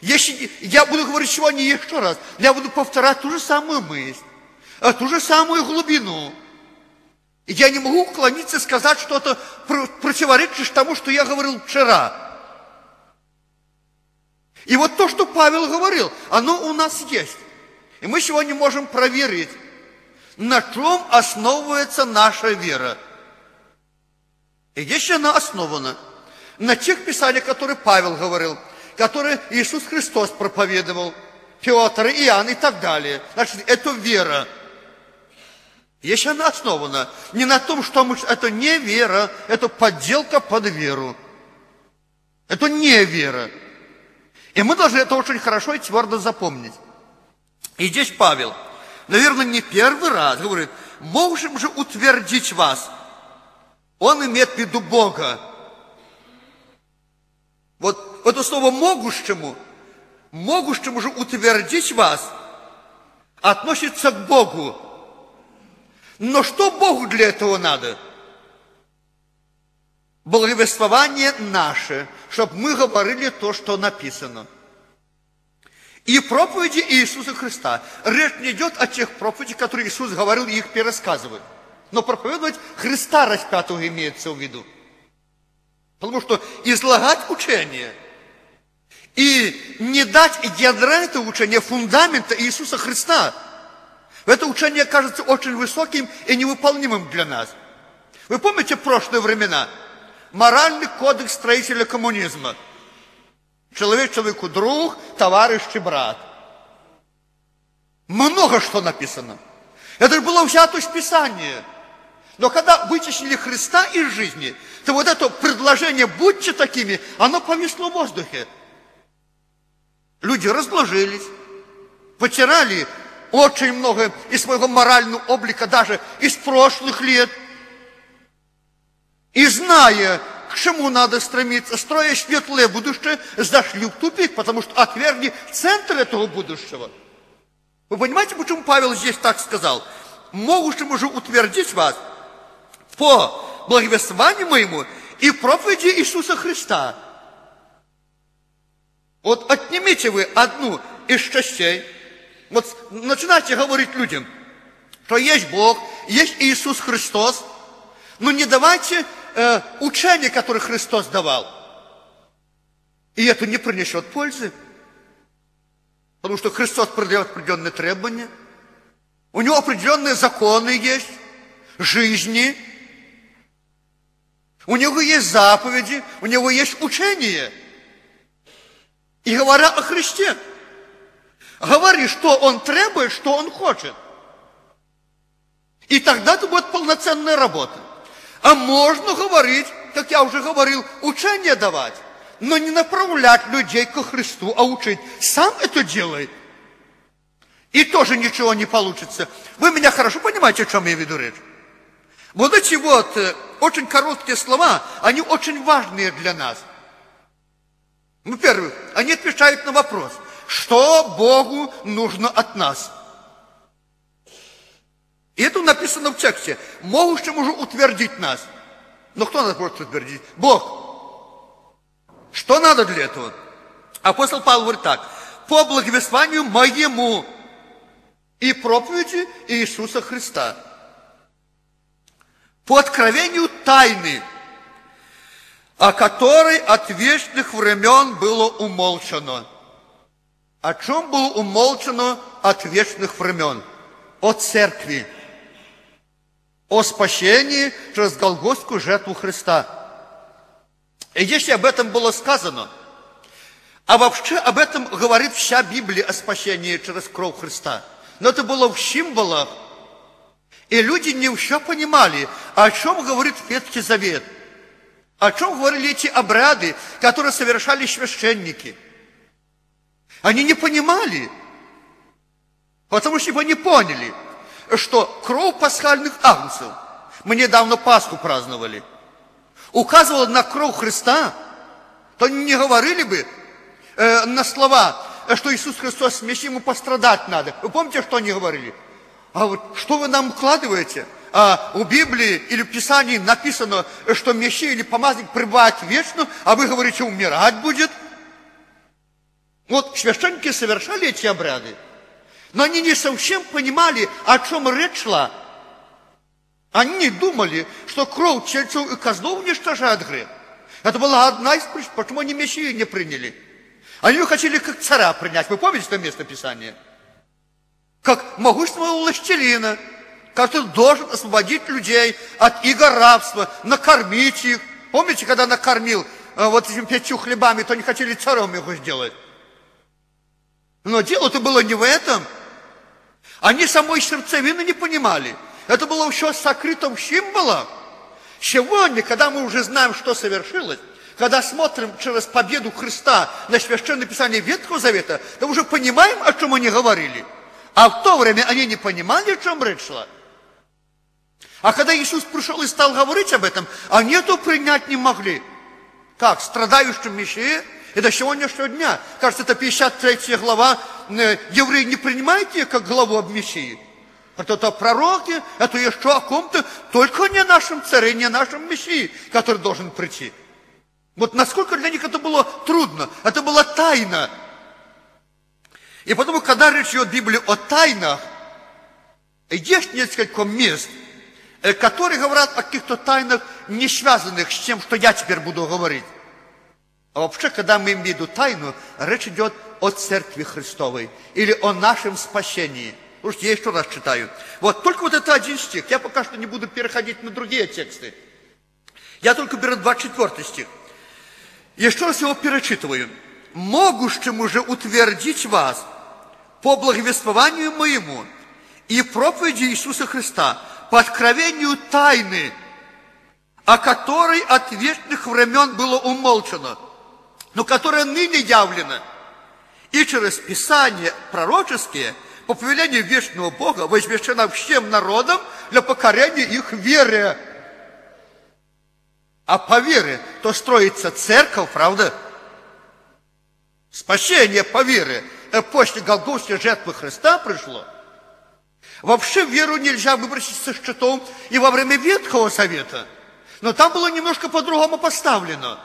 A: если я буду говорить сегодня еще раз, я буду повторять ту же самую мысль, ту же самую глубину – я не могу уклониться и сказать что-то противоречишь тому, что я говорил вчера. И вот то, что Павел говорил, оно у нас есть. И мы сегодня можем проверить, на чем основывается наша вера. И если она основана на тех писаниях, которые Павел говорил, которые Иисус Христос проповедовал, Петр, Иоанн и так далее, значит, это вера – если она основана не на том, что мы, это не вера, это подделка под веру. Это не вера. И мы должны это очень хорошо и твердо запомнить. И здесь Павел, наверное, не первый раз говорит, можем же утвердить вас. Он имеет в виду Бога. Вот это слово «могущему», «могущему же утвердить вас» относится к Богу. Но что Богу для этого надо? Благовествование наше, чтобы мы говорили то, что написано. И проповеди Иисуса Христа. Речь не идет о тех проповедях, которые Иисус говорил и их пересказывает. Но проповедовать Христа распятого имеется в виду. Потому что излагать учение и не дать ядра этого учения, фундамента Иисуса Христа, это учение кажется очень высоким и невыполнимым для нас. Вы помните прошлые времена? Моральный кодекс строителя коммунизма. Человек человеку друг, товарищ и брат. Много что написано. Это же было взято из Писания. Но когда вытеснили Христа из жизни, то вот это предложение «будьте такими», оно повисло в воздухе. Люди разложились, потеряли очень много из своего морального облика, даже из прошлых лет. И зная, к чему надо стремиться, строя светлое будущее, зашли в тупик, потому что отвергли центр этого будущего. Вы понимаете, почему Павел здесь так сказал? Могущим уже утвердить вас – по благовествованию моему и проповеди Иисуса Христа. Вот отнимите вы одну из частей, вот начинайте говорить людям, что есть Бог, есть Иисус Христос, но не давайте э, учение, которое Христос давал. И это не принесет пользы. Потому что Христос продает определенные требования. У него определенные законы есть, жизни – у него есть заповеди, у него есть учение. И говоря о Христе, говори, что он требует, что он хочет. И тогда это будет полноценная работа. А можно говорить, как я уже говорил, учение давать, но не направлять людей ко Христу, а учить. Сам это делает. И тоже ничего не получится. Вы меня хорошо понимаете, о чем я веду речь? Вот эти вот э, очень короткие слова, они очень важные для нас. Во-первых, они отвечают на вопрос, что Богу нужно от нас. И это написано в тексте. Могущим уже утвердить нас. Но кто нас может утвердить? Бог. Что надо для этого? Апостол Павел говорит так. По благовествованию моему и проповеди Иисуса Христа – по откровению тайны, о которой от вечных времен было умолчано. О чем было умолчано от вечных времен? О церкви, о спасении через Голгофскую жертву Христа. И если об этом было сказано, а вообще об этом говорит вся Библия о спасении через кровь Христа. Но это было в символах, и люди не все понимали, о чем говорит Ветхий Завет. О чем говорили эти обряды, которые совершали священники. Они не понимали, потому что они поняли, что кровь пасхальных агнцев, мы недавно Пасху праздновали, указывала на кровь Христа, то не говорили бы э, на слова, что Иисус Христос, вместе ему пострадать надо. Вы помните, что они говорили? А вот что вы нам укладываете? А у Библии или в Писании написано, что Мессия или помазник пребывает вечно, а вы говорите, умирать будет. Вот священники совершали эти обряды, но они не совсем понимали, о чем речь шла. Они не думали, что кровь тельцов и козлов уничтожает грех. Это была одна из причин, почему они Мессию не приняли. Они хотели как царя принять. Вы помните это место Писания? как могущественного властелина, который должен освободить людей от иго рабства, накормить их. Помните, когда накормил э, вот этим пятью хлебами, то не хотели царем его сделать. Но дело-то было не в этом. Они самой сердцевины не понимали. Это было еще сокрытым символом. Сегодня, когда мы уже знаем, что совершилось, когда смотрим через победу Христа на Священное Писание Ветхого Завета, то уже понимаем, о чем они говорили – А в то время они не понимали, о чем речь шла. А когда Иисус пришел и стал говорить об этом, они это принять не могли. Как? Страдающим Мессии и до сегодняшнего дня. Кажется, это 53 глава. Э, евреи не принимаете как главу об Мессии. Это, это пророки, это еще о ком-то, только не нашем царе, не нашем Мессии, который должен прийти. Вот насколько для них это было трудно, это была тайна. И потому, когда речь идет в Библии о тайнах, есть несколько мест, э, которые говорят о каких-то тайнах, не связанных с тем, что я теперь буду говорить. А вообще, когда мы имеем в виду тайну, речь идет о Церкви Христовой или о нашем спасении – Слушайте, я еще раз читаю. Вот только вот это один стих. Я пока что не буду переходить на другие тексты. Я только беру 24 стих. Еще раз его перечитываю. «Могущему же утвердить вас по благовествованию моему и проповеди Иисуса Христа, по откровению тайны, о которой от вечных времен было умолчено, но которая ныне явлена, и через Писания пророческие – по повелению вечного Бога возвещена всем народам для покорения их вере. А по вере то строится церковь, правда? Спасение по вере э, после Голгофской жертвы Христа пришло. Вообще веру нельзя выбросить со счетов и во время Ветхого Совета. Но там было немножко по-другому поставлено.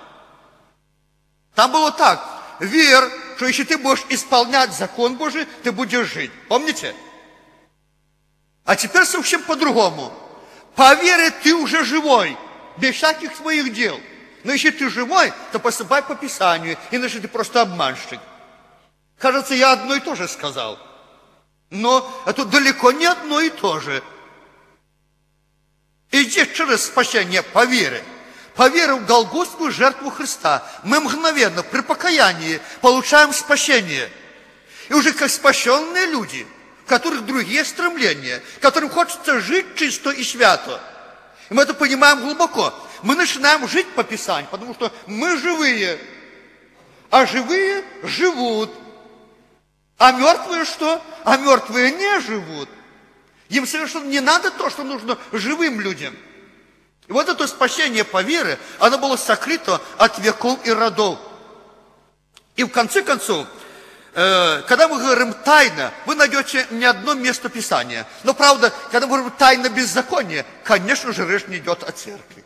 A: Там было так. Вер что если ты будешь исполнять закон Божий, ты будешь жить. Помните? А теперь совсем по-другому. По вере ты уже живой, без всяких своих дел. Но если ты живой, то поступай по Писанию, иначе ты просто обманщик. Кажется, я одно и то же сказал. Но это далеко не одно и то же. И через спасение по вере – Поверив в Голгофскую жертву Христа, мы мгновенно при покаянии получаем спасение. И уже как спасенные люди, у которых другие стремления, которым хочется жить чисто и свято. И мы это понимаем глубоко. Мы начинаем жить по Писанию, потому что мы живые, а живые живут. А мертвые что? А мертвые не живут. Им совершенно не надо то, что нужно живым людям – и вот это спасение по вере, оно было сокрыто от веков и родов. И в конце концов, э, когда мы говорим тайна, вы найдете не одно место Писания. Но правда, когда мы говорим тайна беззакония, конечно же, речь не идет о церкви.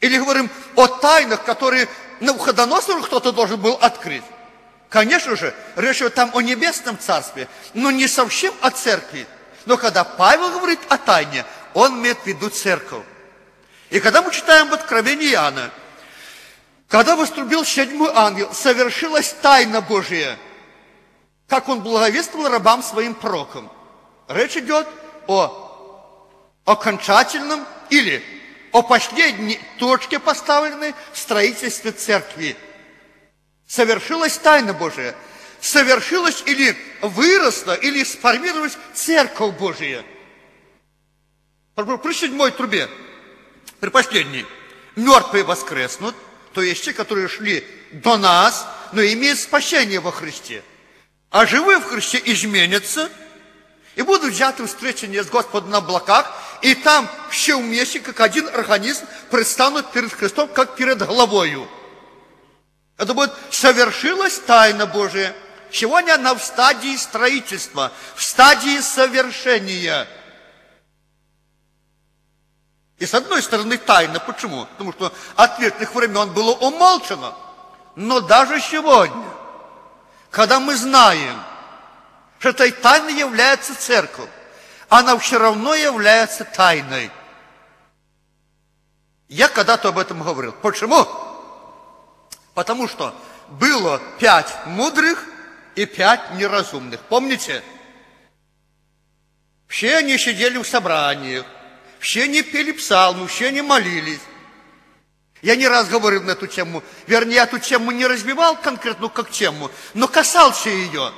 A: Или говорим о тайнах, которые на Навуходоносору кто-то должен был открыть. Конечно же, речь идет там о небесном царстве, но не совсем о церкви. Но когда Павел говорит о тайне, он имеет в виду церковь. И когда мы читаем в Откровении Иоанна, когда вострубил седьмой ангел, совершилась тайна Божия, как он благовествовал рабам своим пророкам. Речь идет о окончательном или о последней точке поставленной в строительстве церкви. Совершилась тайна Божия. Совершилась или выросла, или сформировалась церковь Божия. При седьмой трубе при последней, мертвые воскреснут, то есть те, которые шли до нас, но имеют спасение во Христе. А живые в Христе изменятся и будут взяты встречения с Господом на облаках, и там все вместе, как один организм, предстанут перед Христом, как перед головою. Это будет совершилась тайна Божия. Сегодня она в стадии строительства, в стадии совершения – и с одной стороны тайна. Почему? Потому что от вечных времен было умолчано. Но даже сегодня, когда мы знаем, что этой тайной является церковь, она все равно является тайной. Я когда-то об этом говорил. Почему? Потому что было пять мудрых и пять неразумных. Помните? Все они сидели в собраниях, все не пели псалмы, все не молились. Я не раз говорил на эту тему, вернее, я эту тему не разбивал конкретно как тему, но касался ее.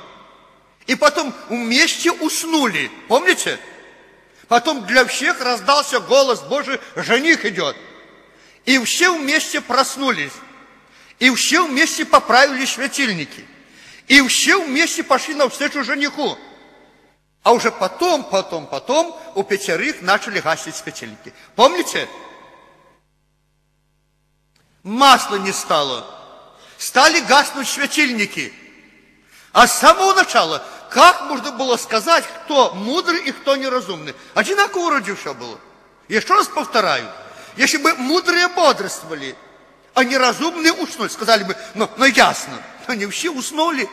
A: И потом вместе уснули, помните? Потом для всех раздался голос Божий, жених идет. И все вместе проснулись. И все вместе поправили светильники. И все вместе пошли навстречу жениху. А уже потом, потом, потом у пятерых начали гасить светильники. Помните? Масла не стало. Стали гаснуть светильники. А с самого начала, как можно было сказать, кто мудрый и кто неразумный? Одинаково вроде все было. Еще раз повторяю, если бы мудрые бодрствовали, а неразумные уснули, сказали бы, ну, ну ясно, они все уснули.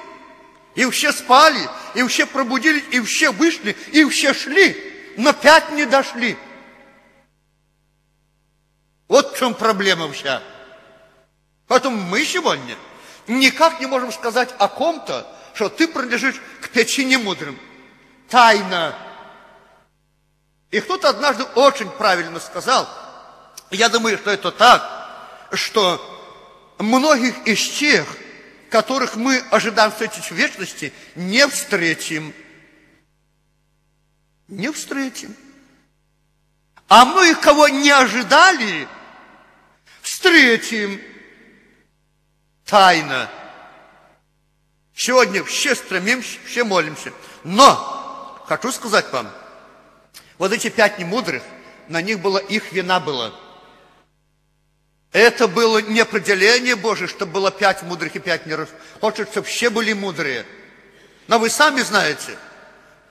A: И все спали, и все пробудились, и все вышли, и все шли, но пять не дошли. Вот в чем проблема вся. Поэтому мы сегодня никак не можем сказать о ком-то, что ты принадлежишь к пяти немудрым. Тайна. И кто-то однажды очень правильно сказал, я думаю, что это так, что многих из тех, которых мы ожидаем встретить в вечности, не встретим. Не встретим. А многих, кого не ожидали, встретим тайно. Сегодня все стремимся, все молимся. Но, хочу сказать вам, вот эти пять немудрых, на них была их вина была – это было не определение Божие, чтобы было пять мудрых и пять неров. Хочет, чтобы все были мудрые. Но вы сами знаете,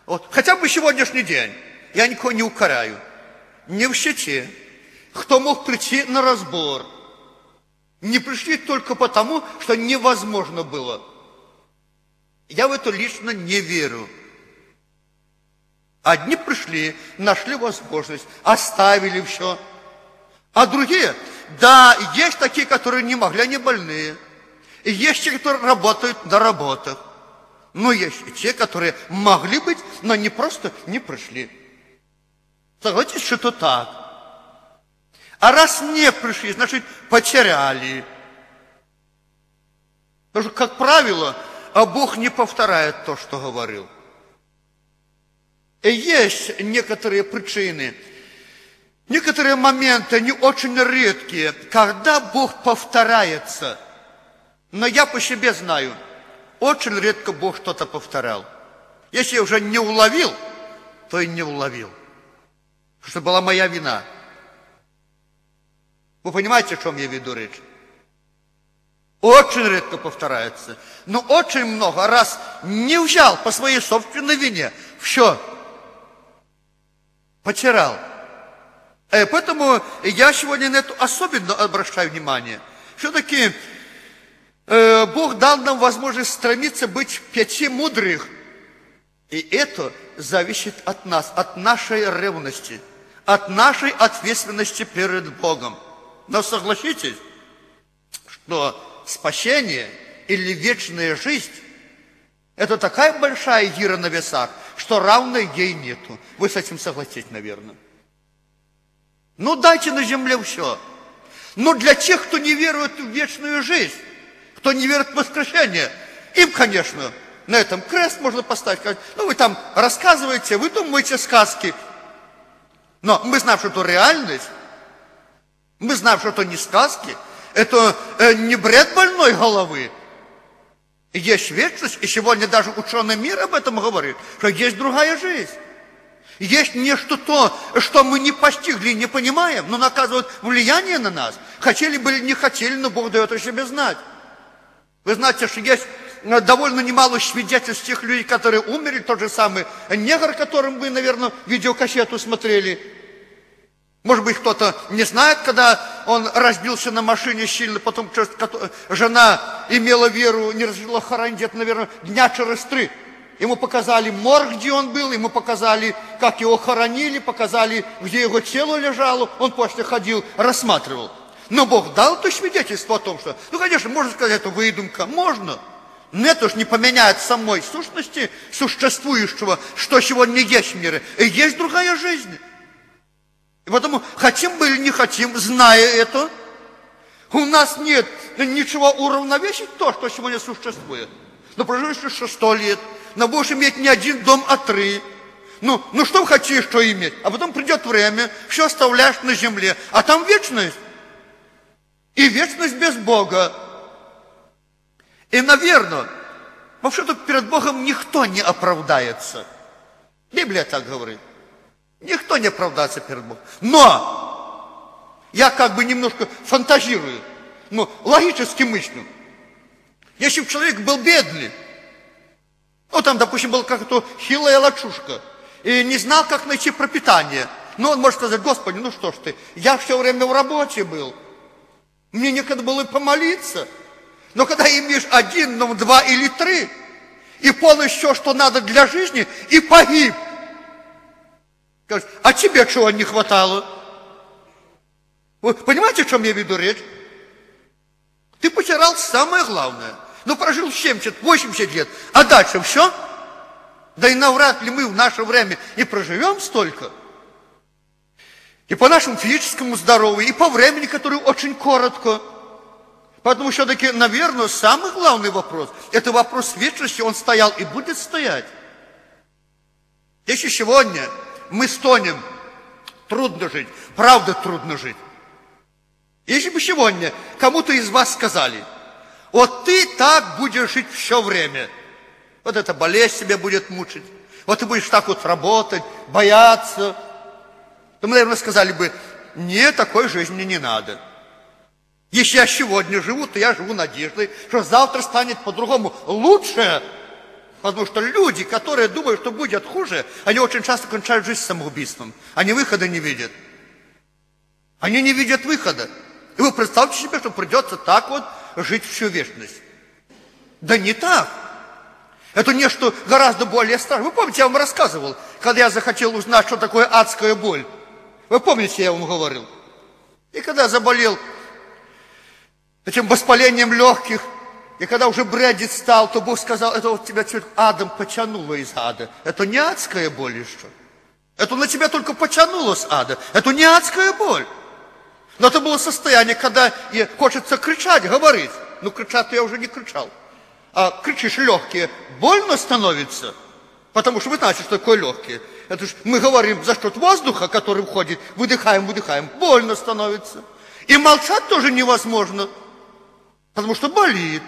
A: вот, хотя бы сегодняшний день, я никого не укоряю, не все те, кто мог прийти на разбор, не пришли только потому, что невозможно было. Я в это лично не верю. Одни пришли, нашли возможность, оставили все, а другие да, есть такие, которые не могли, они больные. И есть те, которые работают на работах. Но есть и те, которые могли быть, но не просто не пришли. Согласитесь, что это так. А раз не пришли, значит, потеряли. Потому что, как правило, а Бог не повторяет то, что говорил. И есть некоторые причины – Некоторые моменты, они очень редкие, когда Бог повторяется. Но я по себе знаю, очень редко Бог что-то повторял. Если я уже не уловил, то и не уловил. Что была моя вина. Вы понимаете, о чем я веду речь? Очень редко повторяется. Но очень много раз не взял по своей собственной вине. Все. Потерял. Э, поэтому я сегодня на это особенно обращаю внимание. Все-таки э, Бог дал нам возможность стремиться быть пяти мудрых. И это зависит от нас, от нашей ревности, от нашей ответственности перед Богом. Но согласитесь, что спасение или вечная жизнь – это такая большая гира на весах, что равной ей нету. Вы с этим согласитесь, наверное. Ну, дайте на земле все. Но для тех, кто не верует в вечную жизнь, кто не верит в воскрешение, им, конечно, на этом крест можно поставить. Ну, вы там рассказываете, вы думаете сказки. Но мы знаем, что это реальность. Мы знаем, что это не сказки. Это э, не бред больной головы. Есть вечность, и сегодня даже ученый мир об этом говорит, что есть другая жизнь. Есть нечто то, что мы не постигли, не понимаем, но наказывает влияние на нас. Хотели бы или не хотели, но Бог дает о себе знать. Вы знаете, что есть э, довольно немало свидетельств тех людей, которые умерли, тот же самый негр, которым вы, наверное, видеокассету смотрели. Может быть, кто-то не знает, когда он разбился на машине сильно, потом жена имела веру, не разрешила хоронить, это, наверное, дня через три. Ему показали морг, где он был, ему показали, как его хоронили, показали, где его тело лежало. Он после ходил, рассматривал. Но Бог дал то свидетельство о том, что, ну, конечно, можно сказать, это выдумка, можно. Но это же не поменяет самой сущности существующего, что сегодня есть в мире. И есть другая жизнь. И потому, хотим мы или не хотим, зная это, у нас нет ничего уравновесить то, что сегодня существует. Но прожили еще сто лет, но будешь иметь не один дом, а три. Ну, ну что хочешь, что иметь? А потом придет время, все оставляешь на земле, а там вечность. И вечность без Бога. И, наверное, вообще-то перед Богом никто не оправдается. Библия так говорит. Никто не оправдается перед Богом. Но я как бы немножко фантазирую, но логически мыслю. Если бы человек был бедный, ну там, допустим, был как-то хилая лачушка, и не знал, как найти пропитание, ну он может сказать, Господи, ну что ж ты, я все время в работе был, мне некогда было помолиться. Но когда имеешь один, ну, два или три, и полностью все, что надо для жизни, и погиб. А тебе чего не хватало? Вы понимаете, о чем я веду речь? Ты потерял самое главное. Ну, прожил 70, 80 лет, а дальше все? Да и навряд ли мы в наше время и проживем столько. И по нашему физическому здоровью, и по времени, которое очень коротко. Поэтому все-таки, наверное, самый главный вопрос, это вопрос вечности, он стоял и будет стоять. Если сегодня мы стонем, трудно жить, правда трудно жить. Если бы сегодня кому-то из вас сказали, вот ты так будешь жить все время, вот эта болезнь тебя будет мучить, вот ты будешь так вот работать, бояться, то мы, наверное, сказали бы, нет, такой жизни мне не надо. Если я сегодня живу, то я живу надеждой, что завтра станет по-другому лучше. Потому что люди, которые думают, что будет хуже, они очень часто кончают жизнь самоубийством. Они выхода не видят. Они не видят выхода. И вы представьте себе, что придется так вот жить всю вечность. Да не так. Это нечто гораздо более страшное. Вы помните, я вам рассказывал, когда я захотел узнать, что такое адская боль. Вы помните, я вам говорил. И когда заболел этим воспалением легких, и когда уже бредить стал, то Бог сказал, это вот тебя чуть адом потянуло из ада. Это не адская боль еще. Это на тебя только потянуло с ада. Это не адская боль. Но это было состояние, когда хочется кричать, говорить. Ну, кричать я уже не кричал. А кричишь легкие, больно становится. Потому что вы знаете, что такое легкие. Это же мы говорим за счет воздуха, который входит, выдыхаем, выдыхаем, больно становится. И молчать тоже невозможно, потому что болит.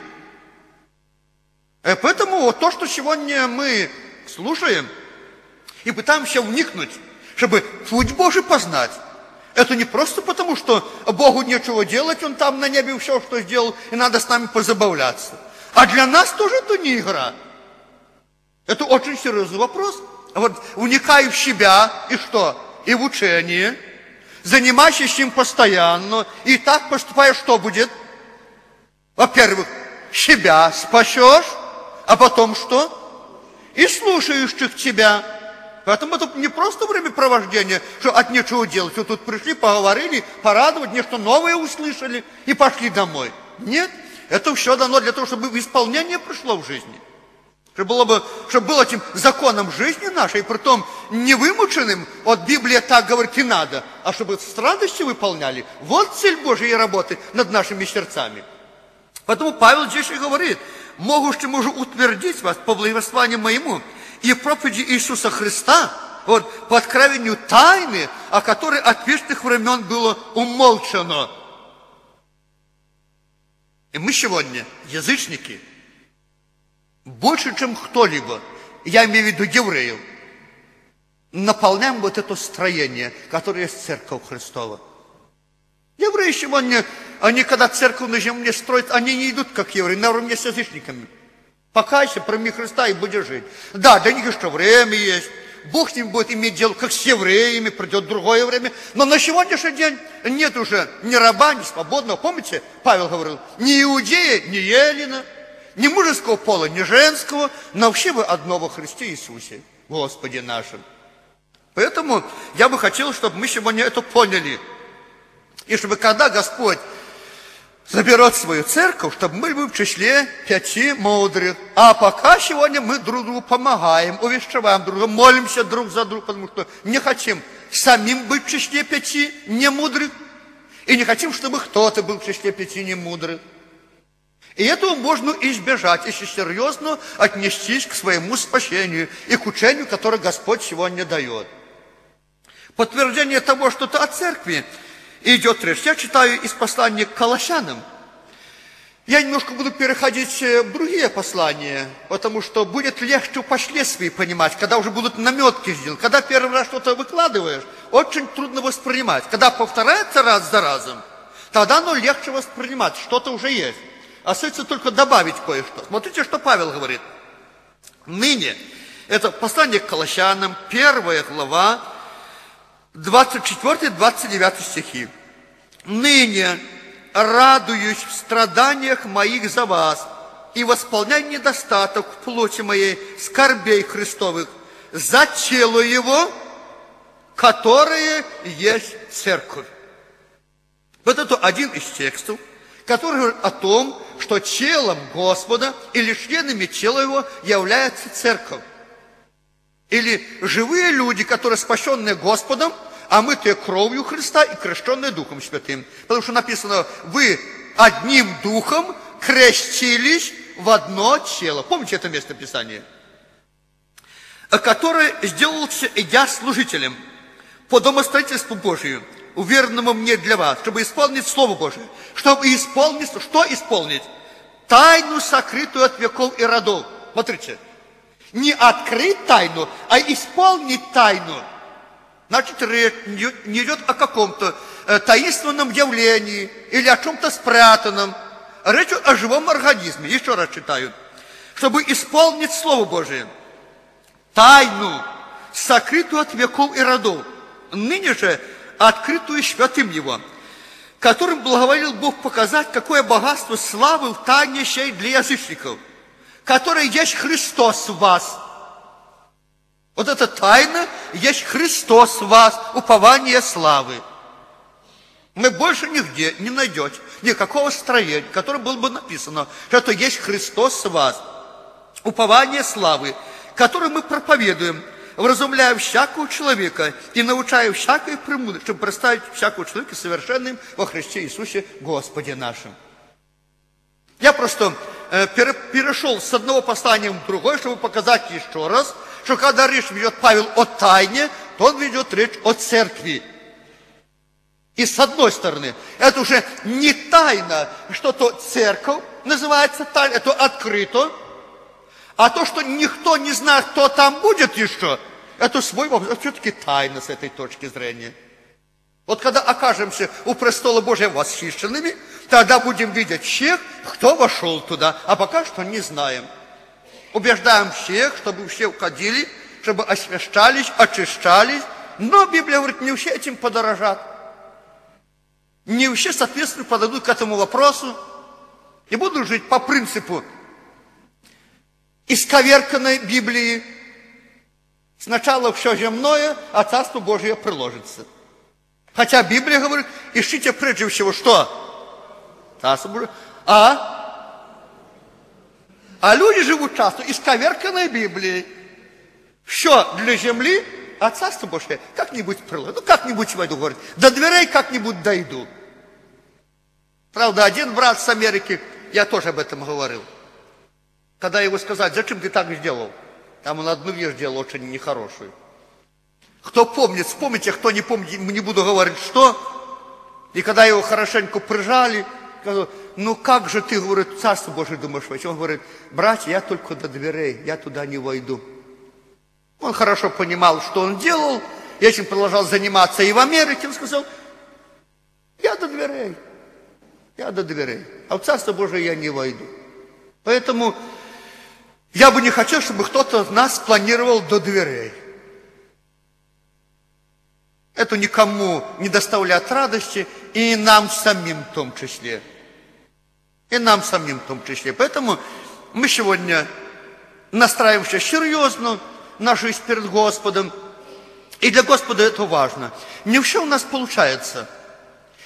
A: И э, поэтому вот то, что сегодня мы слушаем и пытаемся вникнуть, чтобы путь Божий познать, это не просто потому, что Богу нечего делать, Он там на небе все, что сделал, и надо с нами позабавляться. А для нас тоже это не игра. Это очень серьезный вопрос вот уникаю в себя и что? И в учении, занимающийся им постоянно, и так поступая, что будет? Во-первых, себя спасешь, а потом что? И слушающих тебя. Поэтому это не просто времяпровождение, что от нечего делать. Вот тут пришли, поговорили, порадовать, нечто новое услышали и пошли домой. Нет, это все дано для того, чтобы исполнение пришло в жизни. Чтобы было, бы, чтобы было этим законом жизни нашей, при том не вымученным, вот Библия так говорит и надо, а чтобы с радостью выполняли. Вот цель Божьей работы над нашими сердцами. Поэтому Павел здесь и говорит, могущим уже утвердить вас по благословению моему и проповеди Иисуса Христа, вот, по откровению тайны, о которой от вечных времен было умолчано. И мы сегодня, язычники, больше, чем кто-либо, я имею в виду евреев, наполняем вот это строение, которое есть Церковь Христова. Евреи сегодня, они когда церковь на земле строят, они не идут как евреи, наравне с язычниками. Покайся, прими Христа и будешь жить. Да, для них еще время есть. Бог с ним будет иметь дело, как с евреями, придет другое время. Но на сегодняшний день нет уже ни раба, ни свободного. Помните, Павел говорил, ни иудея, ни елена, ни мужеского пола, ни женского, но вообще вы одно во Христе Иисусе, Господе нашим. Поэтому я бы хотел, чтобы мы сегодня это поняли. И чтобы когда Господь заберет свою церковь, чтобы мы были в числе пяти мудрых. А пока сегодня мы друг другу помогаем, увещеваем друг друга, молимся друг за друга, потому что не хотим самим быть в числе пяти немудрых, и не хотим, чтобы кто-то был в числе пяти немудрых. И этого можно избежать, если серьезно отнестись к своему спасению и к учению, которое Господь сегодня дает. Подтверждение того, что это о церкви идет речь. Я читаю из послания к Колоссянам. Я немножко буду переходить э, в другие послания, потому что будет легче впоследствии понимать, когда уже будут наметки сделаны. Когда первый раз что-то выкладываешь, очень трудно воспринимать. Когда повторяется раз за разом, тогда оно легче воспринимать, что-то уже есть. Остается только добавить кое-что. Смотрите, что Павел говорит. Ныне, это послание к Колощанам, первая глава, 24-29 стихи. Ныне радуюсь в страданиях моих за вас и восполняй недостаток в плоти моей скорбей Христовых за тело Его, которое есть церковь. Вот это один из текстов, который говорит о том, что телом Господа или членами тела Его является церковь. Или живые люди, которые спасенные Господом, омытые кровью Христа и крещенные Духом Святым. Потому что написано, вы одним Духом крестились в одно тело. Помните это место Писания? Которое сделался я служителем по домостроительству Божию, уверенному мне для вас, чтобы исполнить Слово Божие. Чтобы исполнить, что исполнить? Тайну, сокрытую от веков и родов. Смотрите, не открыть тайну, а исполнить тайну – Значит, речь не идет о каком-то э, таинственном явлении или о чем-то спрятанном. Речь о живом организме. Еще раз читаю. Чтобы исполнить Слово Божие. Тайну, сокрытую от веков и родов. Ныне же открытую святым Его, которым благоволил Бог показать, какое богатство славы в тайне для язычников, которое есть Христос в вас – вот эта тайна есть Христос в вас, упование славы. Мы больше нигде не найдете никакого строения, которое было бы написано, что это есть Христос в вас. Упование славы, которое мы проповедуем, вразумляя всякого человека и научая всякой премудрости, чтобы представить всякого человека совершенным во Христе Иисусе Господе нашим. Я просто перешел с одного послания в другое, чтобы показать еще раз – что когда речь ведет Павел о тайне, то он ведет речь о церкви. И с одной стороны, это уже не тайна, что то церковь называется тайна, это открыто, а то, что никто не знает, кто там будет еще, это свой вопрос, все-таки тайна с этой точки зрения. Вот когда окажемся у престола Божия восхищенными, тогда будем видеть всех, кто вошел туда, а пока что не знаем убеждаем всех, чтобы все уходили, чтобы освящались, очищались. Но Библия говорит, не все этим подорожат. Не все, соответственно, подойдут к этому вопросу и будут жить по принципу исковерканной Библии. Сначала все земное, а Царство Божие приложится. Хотя Библия говорит, ищите прежде всего что? А а люди живут часто исковерканной Библией. Все для земли, а Царство Божие как-нибудь прило. Ну, как-нибудь войду, говорит. До дверей как-нибудь дойду. Правда, один брат с Америки, я тоже об этом говорил. Когда его сказать, зачем ты так сделал? Там он одну вещь делал очень нехорошую. Кто помнит, вспомните, кто не помнит, не буду говорить, что. И когда его хорошенько прижали, сказал, ну как же ты, говорит, Царство Божие думаешь войти? Он говорит, братья, я только до дверей, я туда не войду. Он хорошо понимал, что он делал, и этим продолжал заниматься и в Америке. Он сказал, я до дверей, я до дверей, а в Царство Божие я не войду. Поэтому я бы не хотел, чтобы кто-то нас планировал до дверей. Это никому не доставляет радости, и нам самим в том числе. И нам самим в том числе. Поэтому мы сегодня настраиваемся серьезно на жизнь перед Господом. И для Господа это важно. Не все у нас получается.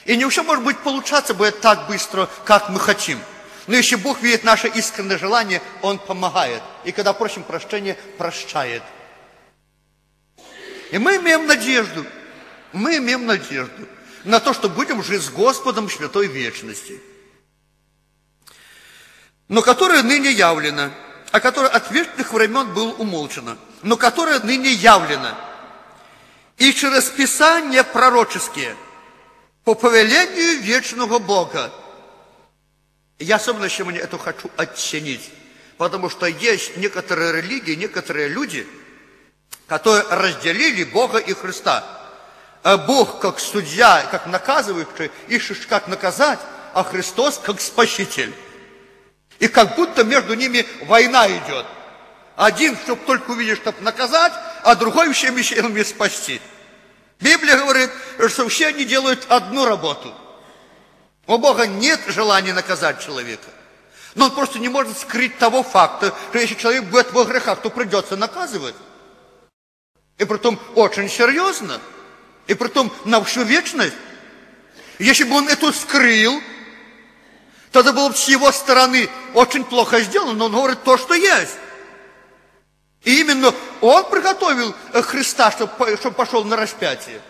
A: И не все, может быть, получаться будет так быстро, как мы хотим. Но если Бог видит наше искреннее желание, Он помогает. И когда просим прощения, прощает. И мы имеем надежду. Мы имеем надежду на то, что будем жить с Господом в святой вечности но которое ныне явлено, а которое от вечных времен было умолчено, но которое ныне явлено. И через Писания пророческие, по повелению вечного Бога, Я особенно сегодня это хочу оценить, потому что есть некоторые религии, некоторые люди, которые разделили Бога и Христа. А Бог как судья, как наказывающий, ищешь как наказать, а Христос как спаситель. И как будто между ними война идет. Один, чтобы только увидеть, чтобы наказать, а другой еще мечтами спасти. Библия говорит, что все они делают одну работу. У Бога нет желания наказать человека. Но он просто не может скрыть того факта, что если человек будет во грехах, то придется наказывать. И притом очень серьезно. И притом на всю вечность. Если бы он это скрыл, тогда было бы с его стороны очень плохо сделано, но он говорит то, что есть. И именно он приготовил э, Христа, чтобы, чтобы пошел на распятие.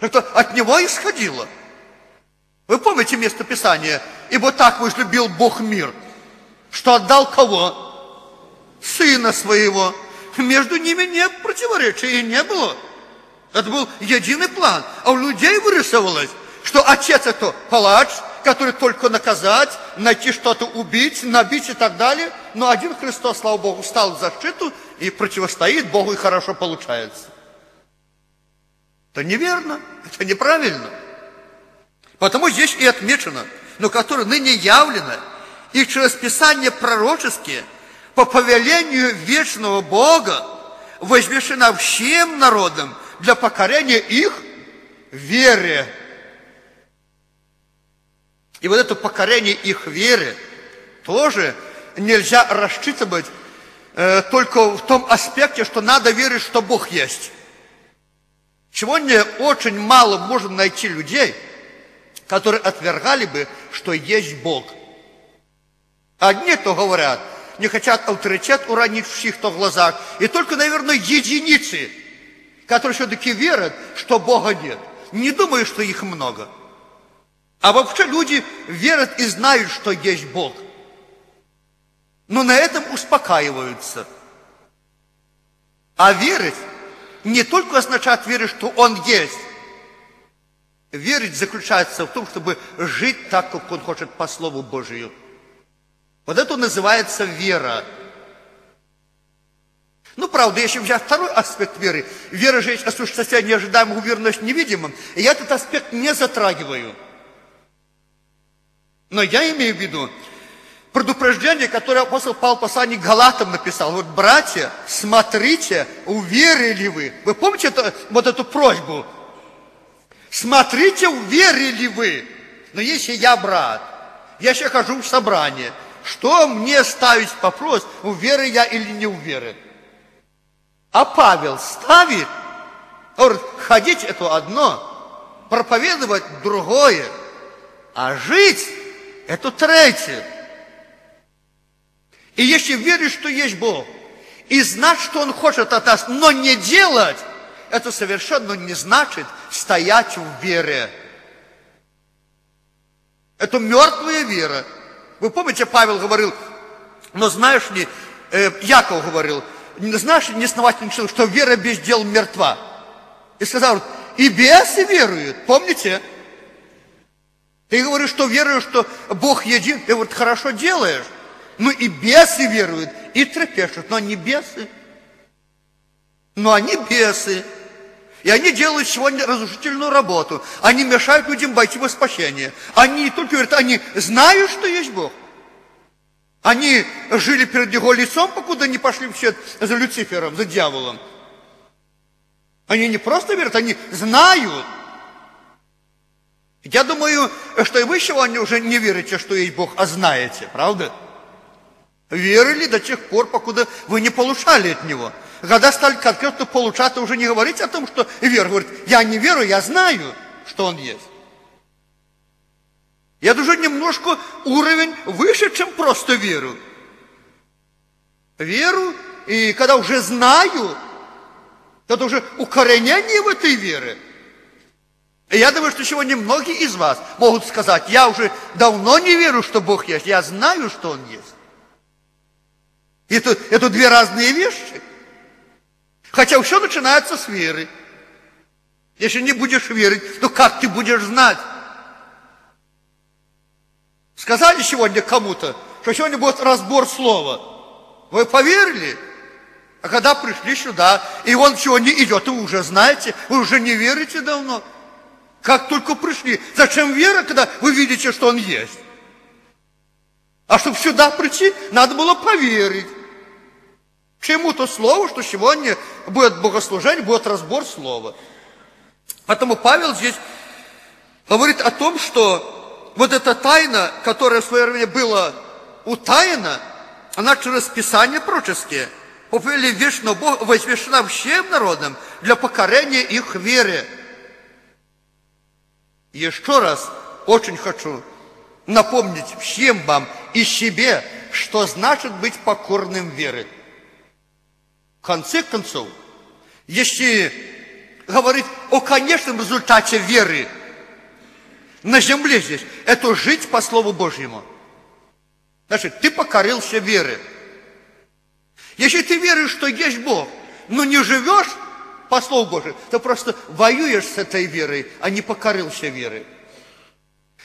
A: Это от него исходило. Вы помните место Писания? Ибо так возлюбил Бог мир, что отдал кого? Сына своего. Между ними не противоречия и не было. Это был единый план. А у людей вырисовалось, что отец это палач, который только наказать, найти что-то убить, набить и так далее. Но один Христос, слава Богу, стал в защиту и противостоит Богу, и хорошо получается. Это неверно, это неправильно. Потому здесь и отмечено, но которое ныне явлено, и через Писание пророческие, по повелению вечного Бога, возвешена всем народам для покорения их вере. И вот это покорение их вере тоже нельзя рассчитывать э, только в том аспекте, что надо верить, что Бог есть. Сегодня очень мало можно найти людей, которые отвергали бы, что есть Бог. Одни то говорят, не хотят авторитет уронить в чьих-то глазах, и только, наверное, единицы, которые все-таки верят, что Бога нет. Не думаю, что их много. А вообще люди верят и знают, что есть Бог. Но на этом успокаиваются. А верить не только означает верить, что Он есть. Верить заключается в том, чтобы жить так, как Он хочет по Слову Божию. Вот это называется вера. Ну, правда, если взять второй аспект веры, вера же есть осуществление неожидаемого уверенность невидимым, и я этот аспект не затрагиваю – но я имею в виду предупреждение, которое апостол Павел к Галатам написал. Вот, братья, смотрите, уверили вы. Вы помните это, вот эту просьбу? Смотрите, уверили вы. Но если я брат, я сейчас хожу в собрание, что мне ставить вопрос, уверен я или не уверен? А Павел ставит, говорит, ходить это одно, проповедовать другое, а жить это третье. И если веришь, что есть Бог, и знать, что Он хочет от нас, но не делать, это совершенно не значит стоять в вере. Это мертвая вера. Вы помните, Павел говорил, но знаешь ли, э, Яков говорил, знаешь ли, неосновательный человек, что вера без дел мертва. И сказал, и бесы веруют, помните? Ты говоришь, что веруешь, что Бог един. Ты вот хорошо делаешь. Ну и бесы веруют, и трепещут. Но они бесы. Но они бесы. И они делают сегодня разрушительную работу. Они мешают людям войти во спасение. Они только говорят, они знают, что есть Бог. Они жили перед Его лицом, покуда не пошли вслед за Люцифером, за дьяволом. Они не просто верят, они знают. Я думаю, что и вы сегодня уже не верите, что есть Бог, а знаете, правда? Верили до тех пор, покуда вы не получали от Него. Когда стали конкретно получать, уже не говорите о том, что вера. Говорит, я не верю, я знаю, что Он есть. Я даже немножко уровень выше, чем просто веру. Веру, и когда уже знаю, это уже укоренение в этой вере – и я думаю, что сегодня многие из вас могут сказать, я уже давно не верю, что Бог есть, я знаю, что Он есть. Это, это две разные вещи. Хотя все начинается с веры. Если не будешь верить, то как ты будешь знать? Сказали сегодня кому-то, что сегодня будет разбор слова. Вы поверили? А когда пришли сюда, и он сегодня идет, вы уже знаете, вы уже не верите давно. Как только пришли. Зачем вера, когда вы видите, что он есть? А чтобы сюда прийти, надо было поверить. Чему-то слову, что сегодня будет богослужение, будет разбор слова. Поэтому Павел здесь говорит о том, что вот эта тайна, которая в свое время была утаяна, она через Писание пророческие, повели вечного Бога, возвещена всем народам для покорения их вере. Еще раз очень хочу напомнить всем вам и себе, что значит быть покорным вере. В конце концов, если говорить о конечном результате веры на земле здесь, это жить по Слову Божьему. Значит, ты покорился вере. Если ты веришь, что есть Бог, но не живешь по Слову Божьему, ты просто воюешь с этой верой, а не покорился верой.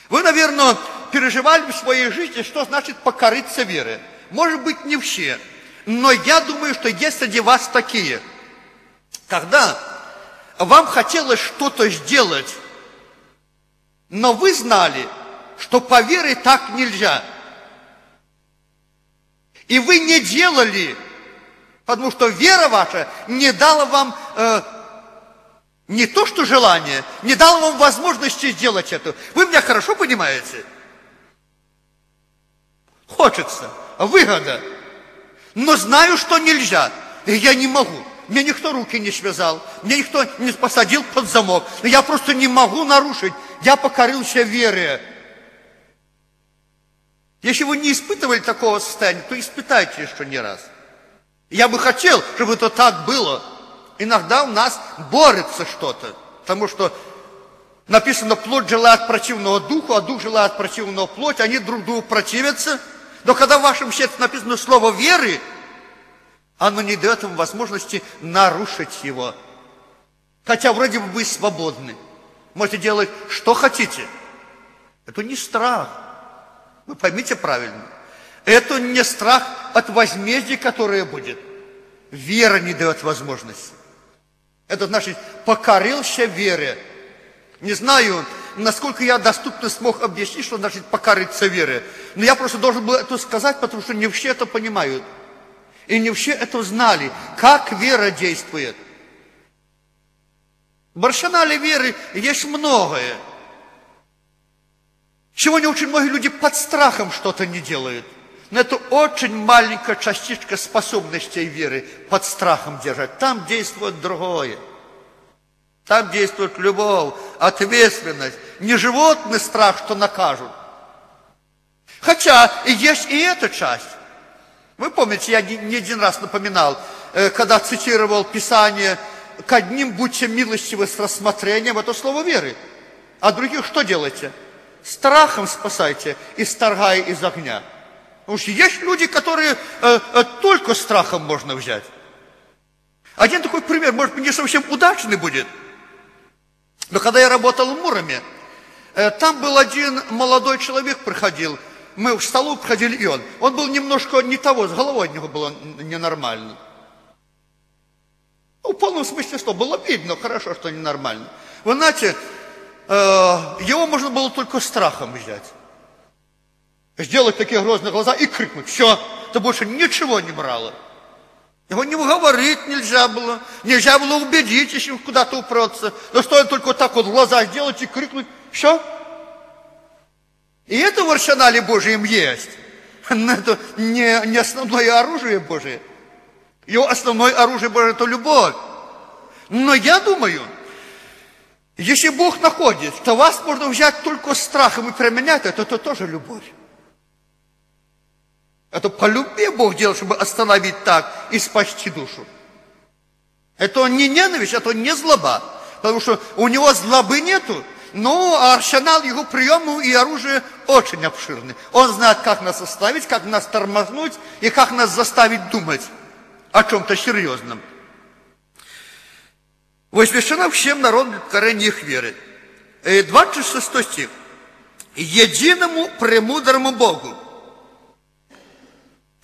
A: Вы, наверное, переживали в своей жизни, что значит покориться вере. Может быть, не все. Но я думаю, что есть среди вас такие. Когда вам хотелось что-то сделать, но вы знали, что по вере так нельзя. И вы не делали, потому что вера ваша не дала вам э, не то, что желание, не дала вам возможности сделать это. Вы меня хорошо понимаете? Хочется, выгода. Но знаю, что нельзя. И я не могу. Мне никто руки не связал, мне никто не посадил под замок. Я просто не могу нарушить. Я покорился вере. Если вы не испытывали такого состояния, то испытайте еще не раз. Я бы хотел, чтобы это так было. Иногда у нас борется что-то, потому что написано, плоть желает противного духу, а дух желает противного плоть, они друг другу противятся. Но когда в вашем сердце написано слово веры, оно не дает вам возможности нарушить его. Хотя вроде бы вы свободны. Можете делать, что хотите. Это не страх. Вы поймите правильно. Это не страх от возмездия, которое будет. Вера не дает возможности. Это значит, покорился вере. Не знаю, насколько я доступно смог объяснить, что значит покориться вере. Но я просто должен был это сказать, потому что не все это понимают. И не все это знали, как вера действует. В арсенале веры есть многое. Сегодня очень многие люди под страхом что-то не делают. Но это очень маленькая частичка способностей веры под страхом держать. Там действует другое. Там действует любовь, ответственность. Не животный страх, что накажут. Хотя есть и эта часть. Вы помните, я не один раз напоминал, э, когда цитировал Писание, к одним будьте милостивы с рассмотрением, это слово веры. А других что делаете? Страхом спасайте, исторгая из огня. Потому что есть люди, которые э, э, только страхом можно взять. Один такой пример, может быть, не совсем удачный будет. Но когда я работал в Муроме, э, там был один молодой человек, приходил, мы в столу приходили, и он. Он был немножко не того, с головой у него было ненормально. Ну, в полном смысле слова. Было видно, хорошо, что ненормально. Вы знаете, э, его можно было только страхом взять. Сделать такие грозные глаза и крикнуть. Все, ты больше ничего не брало. Его не уговорить нельзя было, нельзя было убедить, если куда-то упрется. Но стоит только вот так вот глаза сделать и крикнуть, все. И это в арсенале Божьем есть. Но это не, не основное оружие Божие. Его основное оружие Божие – это любовь. Но я думаю, если Бог находит, то вас можно взять только страхом и применять это, то тоже любовь. Это по любви Бог делал, чтобы остановить так и спасти душу. Это не ненависть, это не злоба. Потому что у него злобы нету, но арсенал его приемов и оружия очень обширный. Он знает, как нас оставить, как нас тормознуть и как нас заставить думать о чем-то серьезном. Возвещена всем народам корень их веры. 26 стих. единому премудрому Богу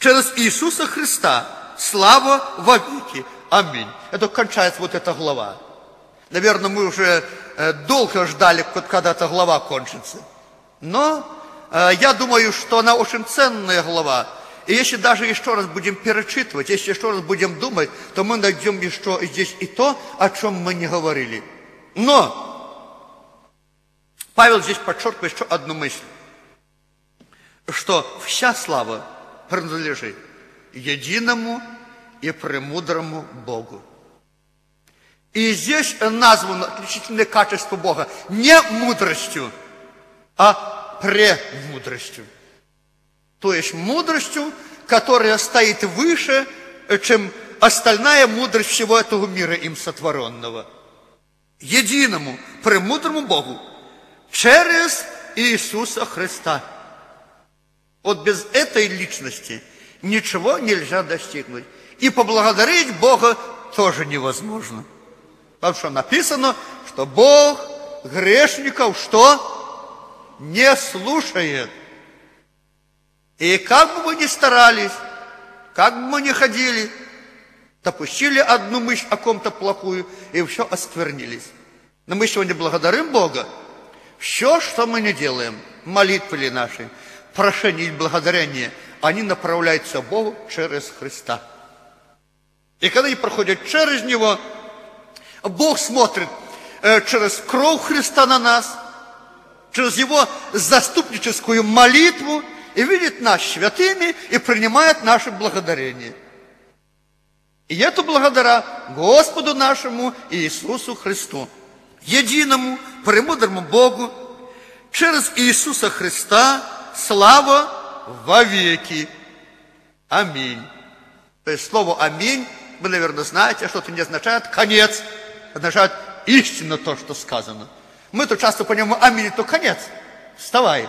A: через Иисуса Христа слава во веки. Аминь. Это кончается вот эта глава. Наверное, мы уже э, долго ждали, когда эта глава кончится. Но э, я думаю, что она очень ценная глава. И если даже еще раз будем перечитывать, если еще раз будем думать, то мы найдем еще здесь и то, о чем мы не говорили. Но Павел здесь подчеркивает еще одну мысль, что вся слава принадлежит единому и премудрому Богу. И здесь названо отличительное качество Бога не мудростью, а премудростью. То есть мудростью, которая стоит выше, чем остальная мудрость всего этого мира им сотворенного. Единому, премудрому Богу, через Иисуса Христа. Вот без этой личности ничего нельзя достигнуть. И поблагодарить Бога тоже невозможно. Потому что написано, что Бог грешников что? Не слушает. И как бы мы ни старались, как бы мы ни ходили, допустили одну мысль о ком-то плохую, и все осквернились. Но мы сегодня благодарим Бога. Все, что мы не делаем, молитвы ли наши, прошение и благодарение, они направляются Богу через Христа. И когда они проходят через Него, Бог смотрит э, через кровь Христа на нас, через Его заступническую молитву, и видит нас святыми, и принимает наше благодарение. И это благодаря Господу нашему Иисусу Христу, единому, премудрому Богу, через Иисуса Христа, слава во веки. Аминь. То есть слово «аминь» вы, наверное, знаете, что это не означает конец, означает истинно то, что сказано. Мы тут часто понимаем, аминь, это конец. Вставай.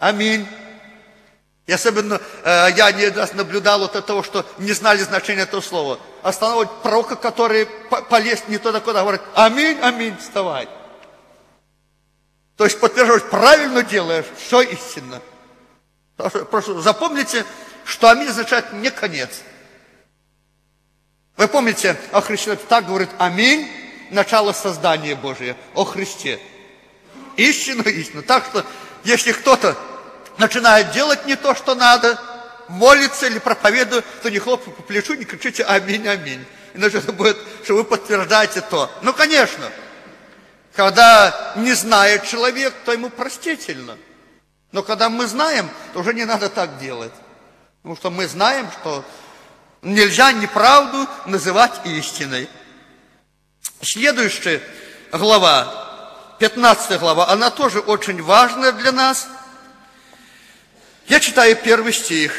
A: Аминь. И особенно э, я не раз наблюдал от того, что не знали значения этого слова. Останавливать пророка, который полез не туда, куда, говорит, аминь, аминь, вставай. То есть подтверждать, правильно делаешь, все истинно. Просто запомните, что аминь означает не конец. Вы помните, о Христе так говорит аминь, начало создания Божия, о Христе. Истину, истину. Так что, если кто-то начинает делать не то, что надо, молится или проповедует, то не хлопайте по плечу, не кричите аминь, аминь. Иначе это будет, что вы подтверждаете то. Ну, конечно, когда не знает человек, то ему простительно. Но когда мы знаем, то уже не надо так делать. Потому что мы знаем, что нельзя неправду называть истиной. Следующая глава, 15 глава, она тоже очень важная для нас. Я читаю первый стих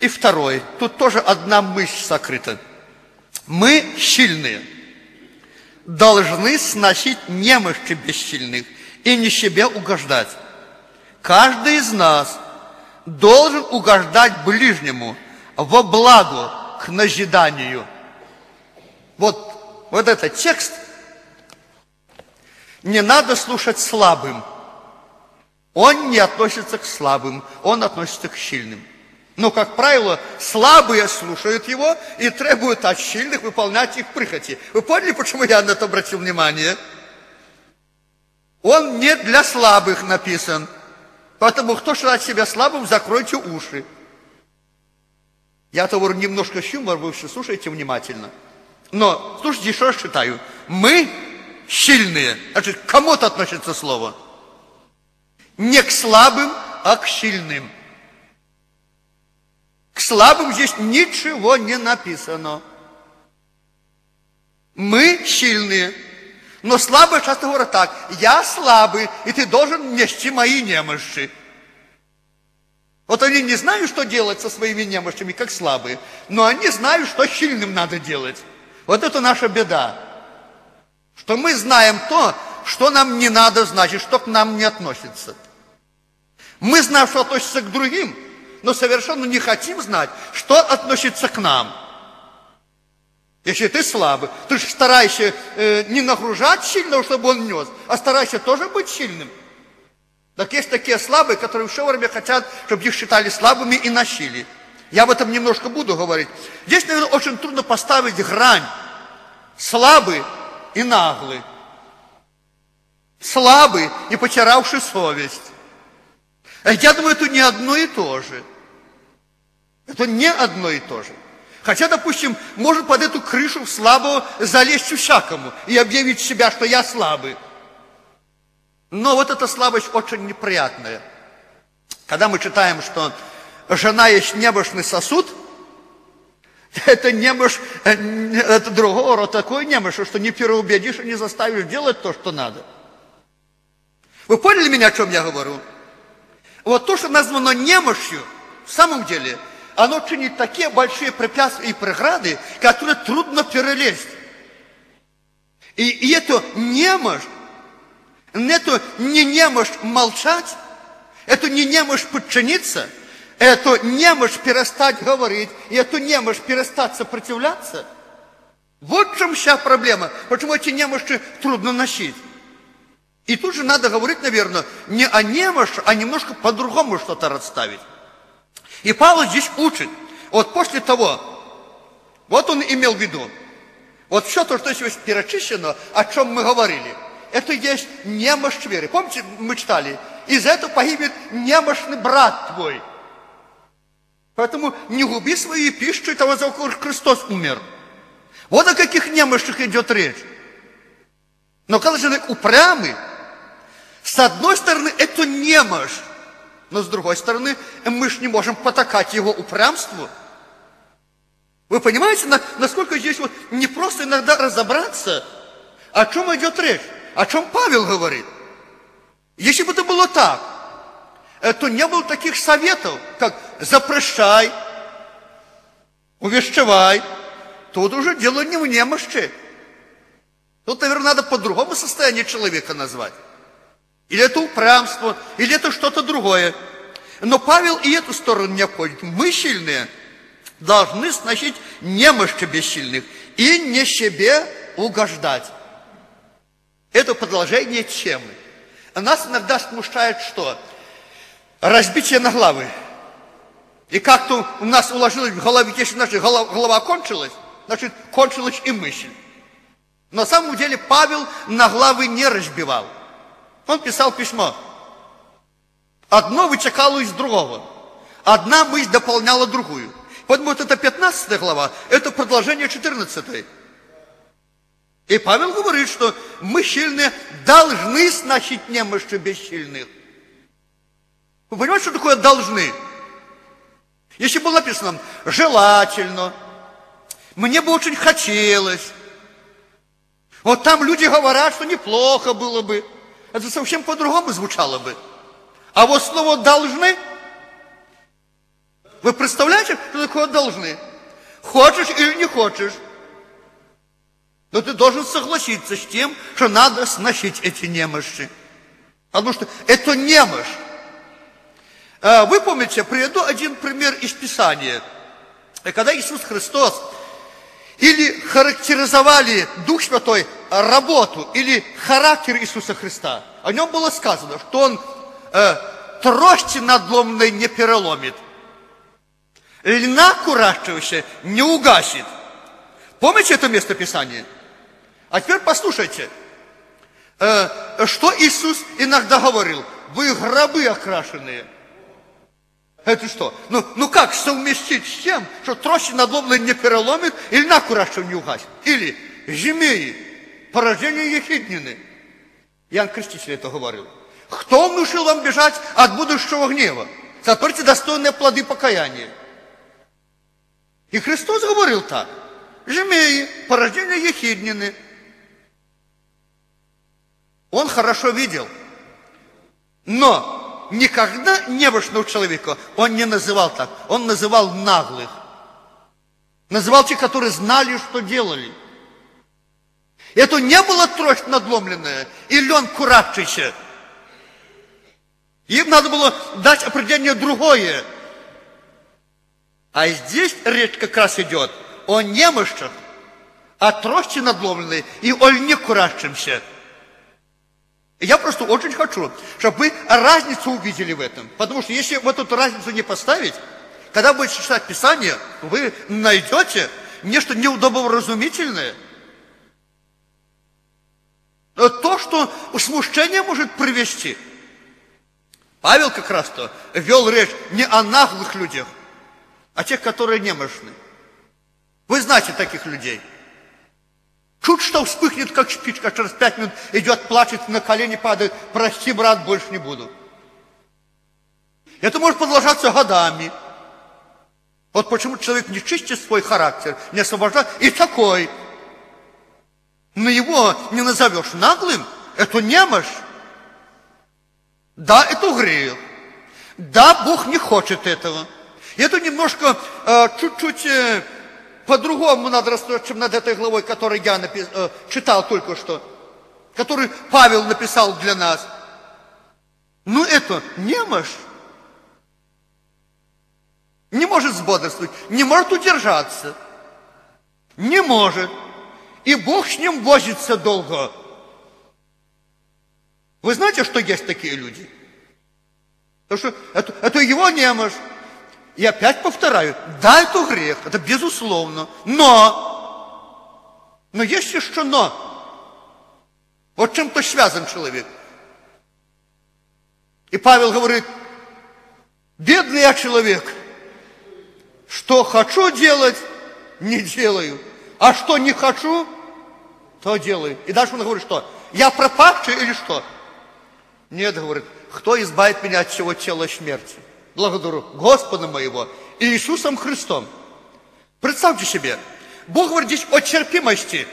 A: и второй. Тут тоже одна мысль сокрыта. Мы сильные, должны сносить немощи бессильных и не себе угождать. Каждый из нас должен угождать ближнему во благо к назиданию. Вот, вот этот текст не надо слушать слабым. Он не относится к слабым, он относится к сильным. Но, как правило, слабые слушают его и требуют от сильных выполнять их прихоти. Вы поняли, почему я на это обратил внимание? Он не для слабых написан – Поэтому кто считает себя слабым, закройте уши. Я-то говорю немножко с юмором, вы все слушайте внимательно. Но, слушайте, еще раз читаю. Мы сильные. Значит, кому-то относится слово. Не к слабым, а к сильным. К слабым здесь ничего не написано. Мы сильные. Но слабые часто говорят так, я слабый, и ты должен нести мои немощи. Вот они не знают, что делать со своими немощами, как слабые, но они знают, что сильным надо делать. Вот это наша беда. Что мы знаем то, что нам не надо знать, и что к нам не относится. Мы знаем, что относится к другим, но совершенно не хотим знать, что относится к нам. Если ты слабый, ты же старайся э, не нагружать сильного, чтобы он нес, а старайся тоже быть сильным. Так есть такие слабые, которые все время хотят, чтобы их считали слабыми и носили. Я об этом немножко буду говорить. Здесь, наверное, очень трудно поставить грань. Слабый и наглый. Слабый и потерявший совесть. Я думаю, это не одно и то же. Это не одно и то же. Хотя, допустим, может под эту крышу слабого залезть всякому и объявить себя, что я слабый. Но вот эта слабость очень неприятная. Когда мы читаем, что жена есть немощный сосуд, это немощь, э, это другого рода такой немощь, что не переубедишь и не заставишь делать то, что надо. Вы поняли меня, о чем я говорю? Вот то, что названо немощью, в самом деле, оно чинит такие большие препятствия и преграды, которые трудно перелезть. И, и эту немощь, эту не немощь молчать, эту не немощь подчиниться, эту немощь перестать говорить, и эту немощь перестать сопротивляться, вот в чем вся проблема. Почему эти немощи трудно носить? И тут же надо говорить, наверное, не о немощи, а немножко по-другому что-то расставить. И Павел здесь учит. Вот после того, вот он имел в виду, вот все то, что здесь перечислено, о чем мы говорили, это есть немощь веры. Помните, мы читали, из за этого погибнет немощный брат твой. Поэтому не губи свою пищу того, за кого Христос умер. Вот о каких немощах идет речь. Но когда человек упрямый, с одной стороны, это немощь, но с другой стороны, мы же не можем потакать его упрямству. Вы понимаете, насколько здесь вот не просто иногда разобраться, о чем идет речь, о чем Павел говорит. Если бы это было так, э, то не было таких советов, как запрещай, увещевай. Тут уже дело не в немощи. Тут, наверное, надо по-другому состояние человека назвать. Или это упрямство, или это что-то другое. Но Павел и эту сторону не обходит. Мы сильные должны сносить немощи бессильных и не себе угождать. Это продолжение темы. Нас иногда смущает что? Разбитие на главы. И как-то у нас уложилось в голове, если наша голова, голова кончилась, значит, кончилась и мысль. Но на самом деле Павел на главы не разбивал. Он писал письмо. Одно вытекало из другого. Одна мысль дополняла другую. Поэтому вот это 15 глава, это продолжение 14. И Павел говорит, что мы сильные должны сносить немощи бессильных. Вы понимаете, что такое должны? Если было написано желательно, мне бы очень хотелось. Вот там люди говорят, что неплохо было бы это совсем по-другому звучало бы. А вот слово «должны», вы представляете, что такое «должны»? Хочешь или не хочешь? Но ты должен согласиться с тем, что надо сносить эти немощи. Потому что это немощь. А, вы помните, приведу один пример из Писания. Когда Иисус Христос или характеризовали Дух Святой работу или характер Иисуса Христа. О нем было сказано, что он э, трости надломной не переломит, льна курачивающая не угасит. Помните это место Писания? А теперь послушайте, э, что Иисус иногда говорил. Вы гробы окрашенные – это что? Ну, ну как совместить с тем, что трости надломленные не переломит или накурашев не угасит? Или змеи, порождение ехиднины. Иоанн Креститель это говорил. Кто внушил вам бежать от будущего гнева? Сотворите достойные плоды покаяния. И Христос говорил так. Жемеи, порождение ехиднины. Он хорошо видел. Но никогда немощного человека он не называл так. Он называл наглых. Называл тех, которые знали, что делали. Это не было трость надломленная и лен куравшийся. Им надо было дать определение другое. А здесь речь как раз идет о немощах, о трости надломленной и о льне куравшемся. Я просто очень хочу, чтобы вы разницу увидели в этом. Потому что если вот эту разницу не поставить, когда будете читать Писание, вы найдете нечто неудобовразумительное. То, что смущение может привести. Павел как раз-то вел речь не о наглых людях, а тех, которые немощны. Вы знаете таких людей – Чуть что вспыхнет, как спичка, через пять минут идет, плачет, на колени падает. Прости, брат, больше не буду. Это может продолжаться годами. Вот почему человек не чистит свой характер, не освобождает. И такой. Но его не назовешь наглым. Это немощь. Да, это грех. Да, Бог не хочет этого. И это немножко, э, чуть-чуть э, по-другому надо рассуждать, чем над этой главой, которую я напис... э, читал только что, который Павел написал для нас. Ну это немощь. Не может сбодрствовать, не может удержаться. Не может. И Бог с ним возится долго. Вы знаете, что есть такие люди? Потому что это, это его немощь. И опять повторяю, да, это грех, это безусловно, но, но есть еще но. Вот чем-то связан человек. И Павел говорит, бедный я человек, что хочу делать, не делаю, а что не хочу, то делаю. И дальше он говорит, что? Я пропавший или что? Нет, говорит, кто избавит меня от всего тела смерти? Благодарю Господа моего Иисусом Христом. Представьте себе, Бог говорит здесь о терпимости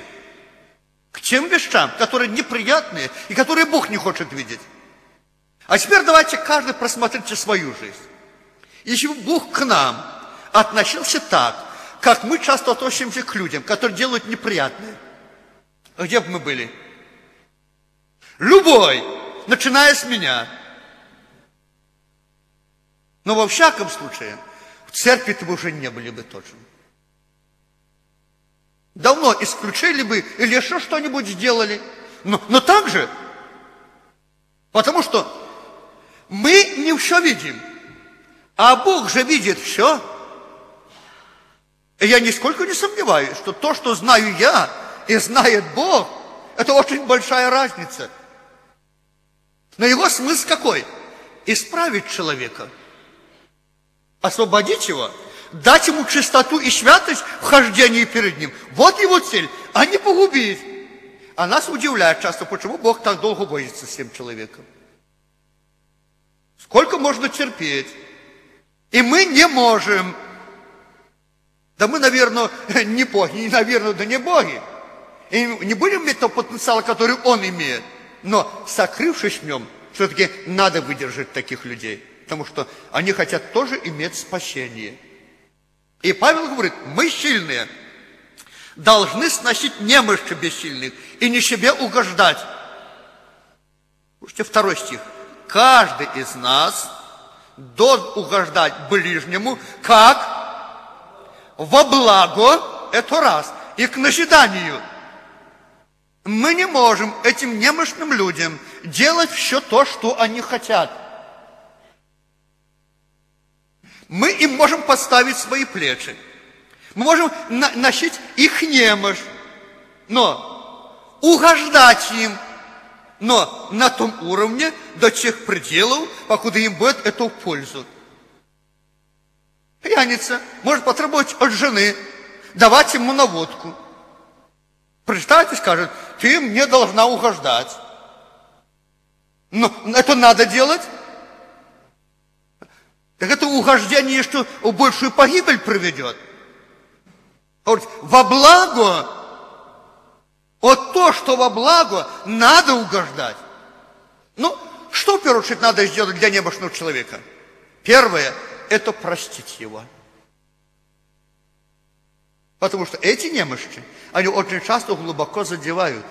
A: к тем вещам, которые неприятные и которые Бог не хочет видеть. А теперь давайте каждый просмотрите свою жизнь. Если бы Бог к нам относился так, как мы часто относимся к людям, которые делают неприятные, где бы мы были? Любой, начиная с меня – но во всяком случае, в церкви-то уже не были бы точно. Давно исключили бы или еще что-нибудь сделали. Но, но так же, потому что мы не все видим, а Бог же видит все. И я нисколько не сомневаюсь, что то, что знаю я и знает Бог, это очень большая разница. Но его смысл какой? Исправить человека – освободить его, дать ему чистоту и святость в хождении перед ним. Вот его цель, а не погубить. А нас удивляет часто, почему Бог так долго возится с тем человеком. Сколько можно терпеть? И мы не можем. Да мы, наверное, не боги, не наверное, да не боги. И не будем иметь того потенциала, который он имеет. Но, сокрывшись в нем, все-таки надо выдержать таких людей потому что они хотят тоже иметь спасение. И Павел говорит, мы сильные, должны сносить немощи бессильных и не себе угождать. Слушайте, второй стих. Каждый из нас должен угождать ближнему, как во благо, это раз, и к назиданию. Мы не можем этим немощным людям делать все то, что они хотят – мы им можем поставить свои плечи. Мы можем на носить их немощь, но угождать им, но на том уровне, до тех пределов, покуда им будет это в пользу. Пьяница может потребовать от жены давать ему наводку. И скажет, ты мне должна угождать. Но это надо делать, так это угождение, что в большую погибель приведет. Вот во благо, вот то, что во благо, надо угождать. Ну, что в первую очередь надо сделать для небошного человека? Первое – это простить его. Потому что эти немощи, они очень часто глубоко задевают.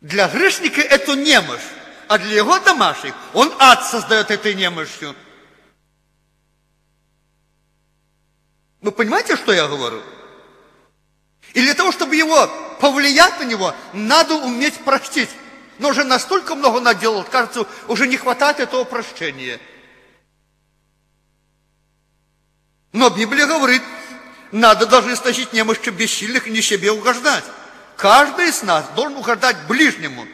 A: Для грешника это немощь, а для его домашних он ад создает этой немощью. Вы понимаете, что я говорю? И для того, чтобы его повлиять на него, надо уметь простить. но уже настолько много наделал, кажется, уже не хватает этого прощения. Но Библия говорит, надо должны сносить немощи бессильных и не себе угождать. Каждый из нас должен угождать ближнему.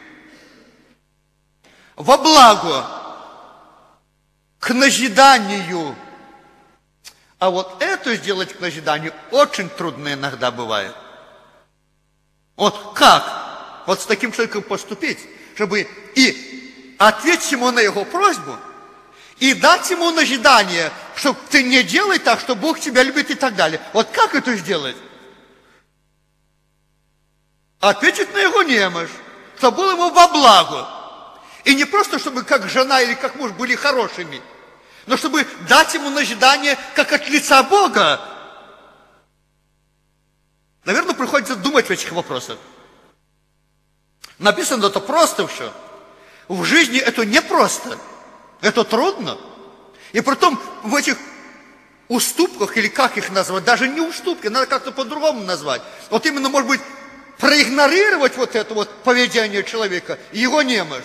A: Во благо, к назиданию. А вот это сделать к назиданию очень трудно иногда бывает. Вот как? Вот с таким человеком поступить, чтобы и ответить ему на его просьбу, и дать ему назидание, что ты не делай так, что Бог тебя любит и так далее. Вот как это сделать? Ответить на его немощь, что было ему во благо. И не просто, чтобы как жена или как муж были хорошими, но чтобы дать ему назидание, как от лица Бога. Наверное, приходится думать в этих вопросах. Написано это просто все. В жизни это непросто. Это трудно. И потом в этих уступках, или как их назвать, даже не уступки, надо как-то по-другому назвать. Вот именно, может быть, проигнорировать вот это вот поведение человека, его немощь.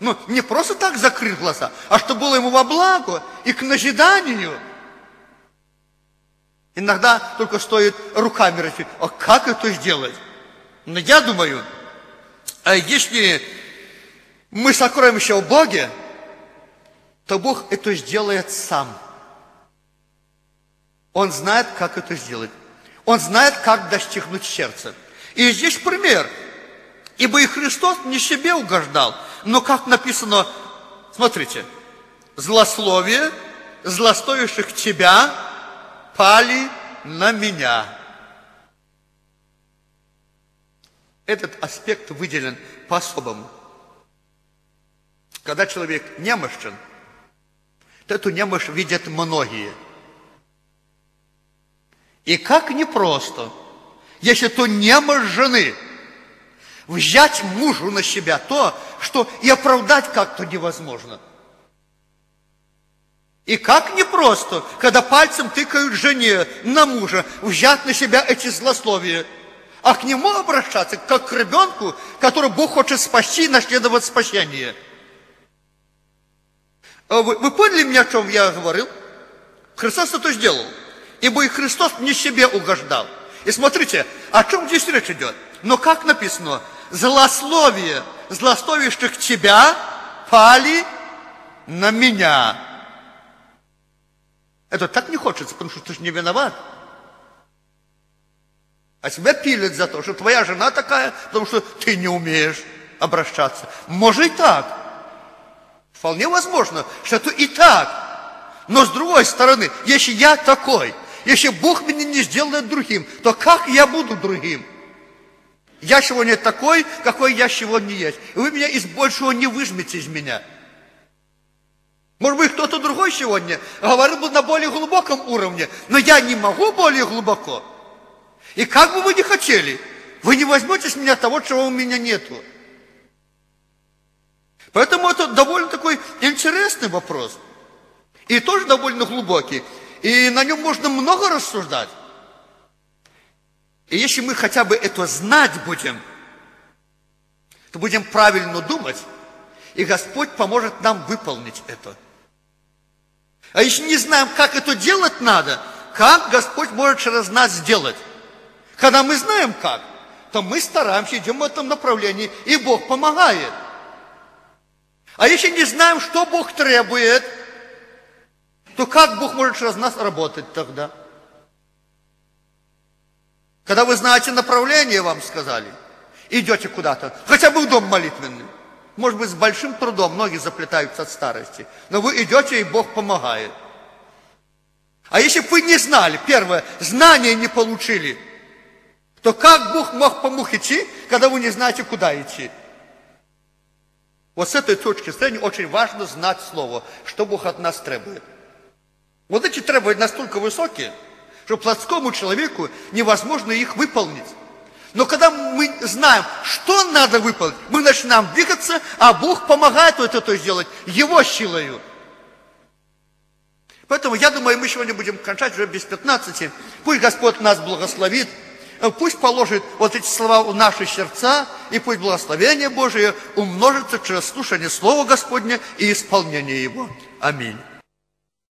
A: Ну, не просто так закрыть глаза, а чтобы было ему во благо и к назиданию. Иногда только стоит руками рычать. А как это сделать? Но я думаю, а если мы сокровища в Боге, то Бог это сделает сам. Он знает, как это сделать. Он знает, как достигнуть сердца. И здесь пример. Ибо и Христос не себе угождал, но как написано, смотрите, злословие, злостоящих тебя, пали на меня. Этот аспект выделен по-особому. Когда человек немощен, то эту немощь видят многие. И как непросто, если то немощь жены – взять мужу на себя то, что и оправдать как-то невозможно. И как непросто, когда пальцем тыкают жене на мужа, взять на себя эти злословия, а к нему обращаться, как к ребенку, который Бог хочет спасти и наследовать спасение. А вы, вы поняли меня, о чем я говорил? Христос это сделал. Ибо и Христос не себе угождал. И смотрите, о чем здесь речь идет? Но как написано, злословие злословивших тебя пали на меня. Это так не хочется, потому что ты же не виноват. А тебя пилят за то, что твоя жена такая, потому что ты не умеешь обращаться. Может и так. Вполне возможно, что это и так. Но с другой стороны, если я такой, если Бог меня не сделает другим, то как я буду другим? Я сегодня такой, какой я сегодня есть. И вы меня из большего не выжмете из меня. Может быть, кто-то другой сегодня говорил бы на более глубоком уровне, но я не могу более глубоко. И как бы вы ни хотели, вы не возьмете с меня того, чего у меня нету. Поэтому это довольно такой интересный вопрос. И тоже довольно глубокий. И на нем можно много рассуждать. И если мы хотя бы это знать будем, то будем правильно думать, и Господь поможет нам выполнить это. А если не знаем, как это делать надо, как Господь может через нас сделать? Когда мы знаем как, то мы стараемся, идем в этом направлении, и Бог помогает. А если не знаем, что Бог требует, то как Бог может через нас работать тогда? Когда вы знаете направление, вам сказали, идете куда-то, хотя бы в дом молитвенный. Может быть, с большим трудом, ноги заплетаются от старости. Но вы идете, и Бог помогает. А если бы вы не знали, первое, знания не получили, то как Бог мог помог идти, когда вы не знаете, куда идти? Вот с этой точки зрения очень важно знать Слово, что Бог от нас требует. Вот эти требования настолько высокие – что плотскому человеку невозможно их выполнить. Но когда мы знаем, что надо выполнить, мы начинаем двигаться, а Бог помогает вот это сделать Его силою. Поэтому я думаю, мы сегодня будем кончать уже без 15. Пусть Господь нас благословит. пусть положит вот эти слова в наши сердца, и пусть благословение Божие умножится через слушание Слова Господня и исполнение Его. Аминь.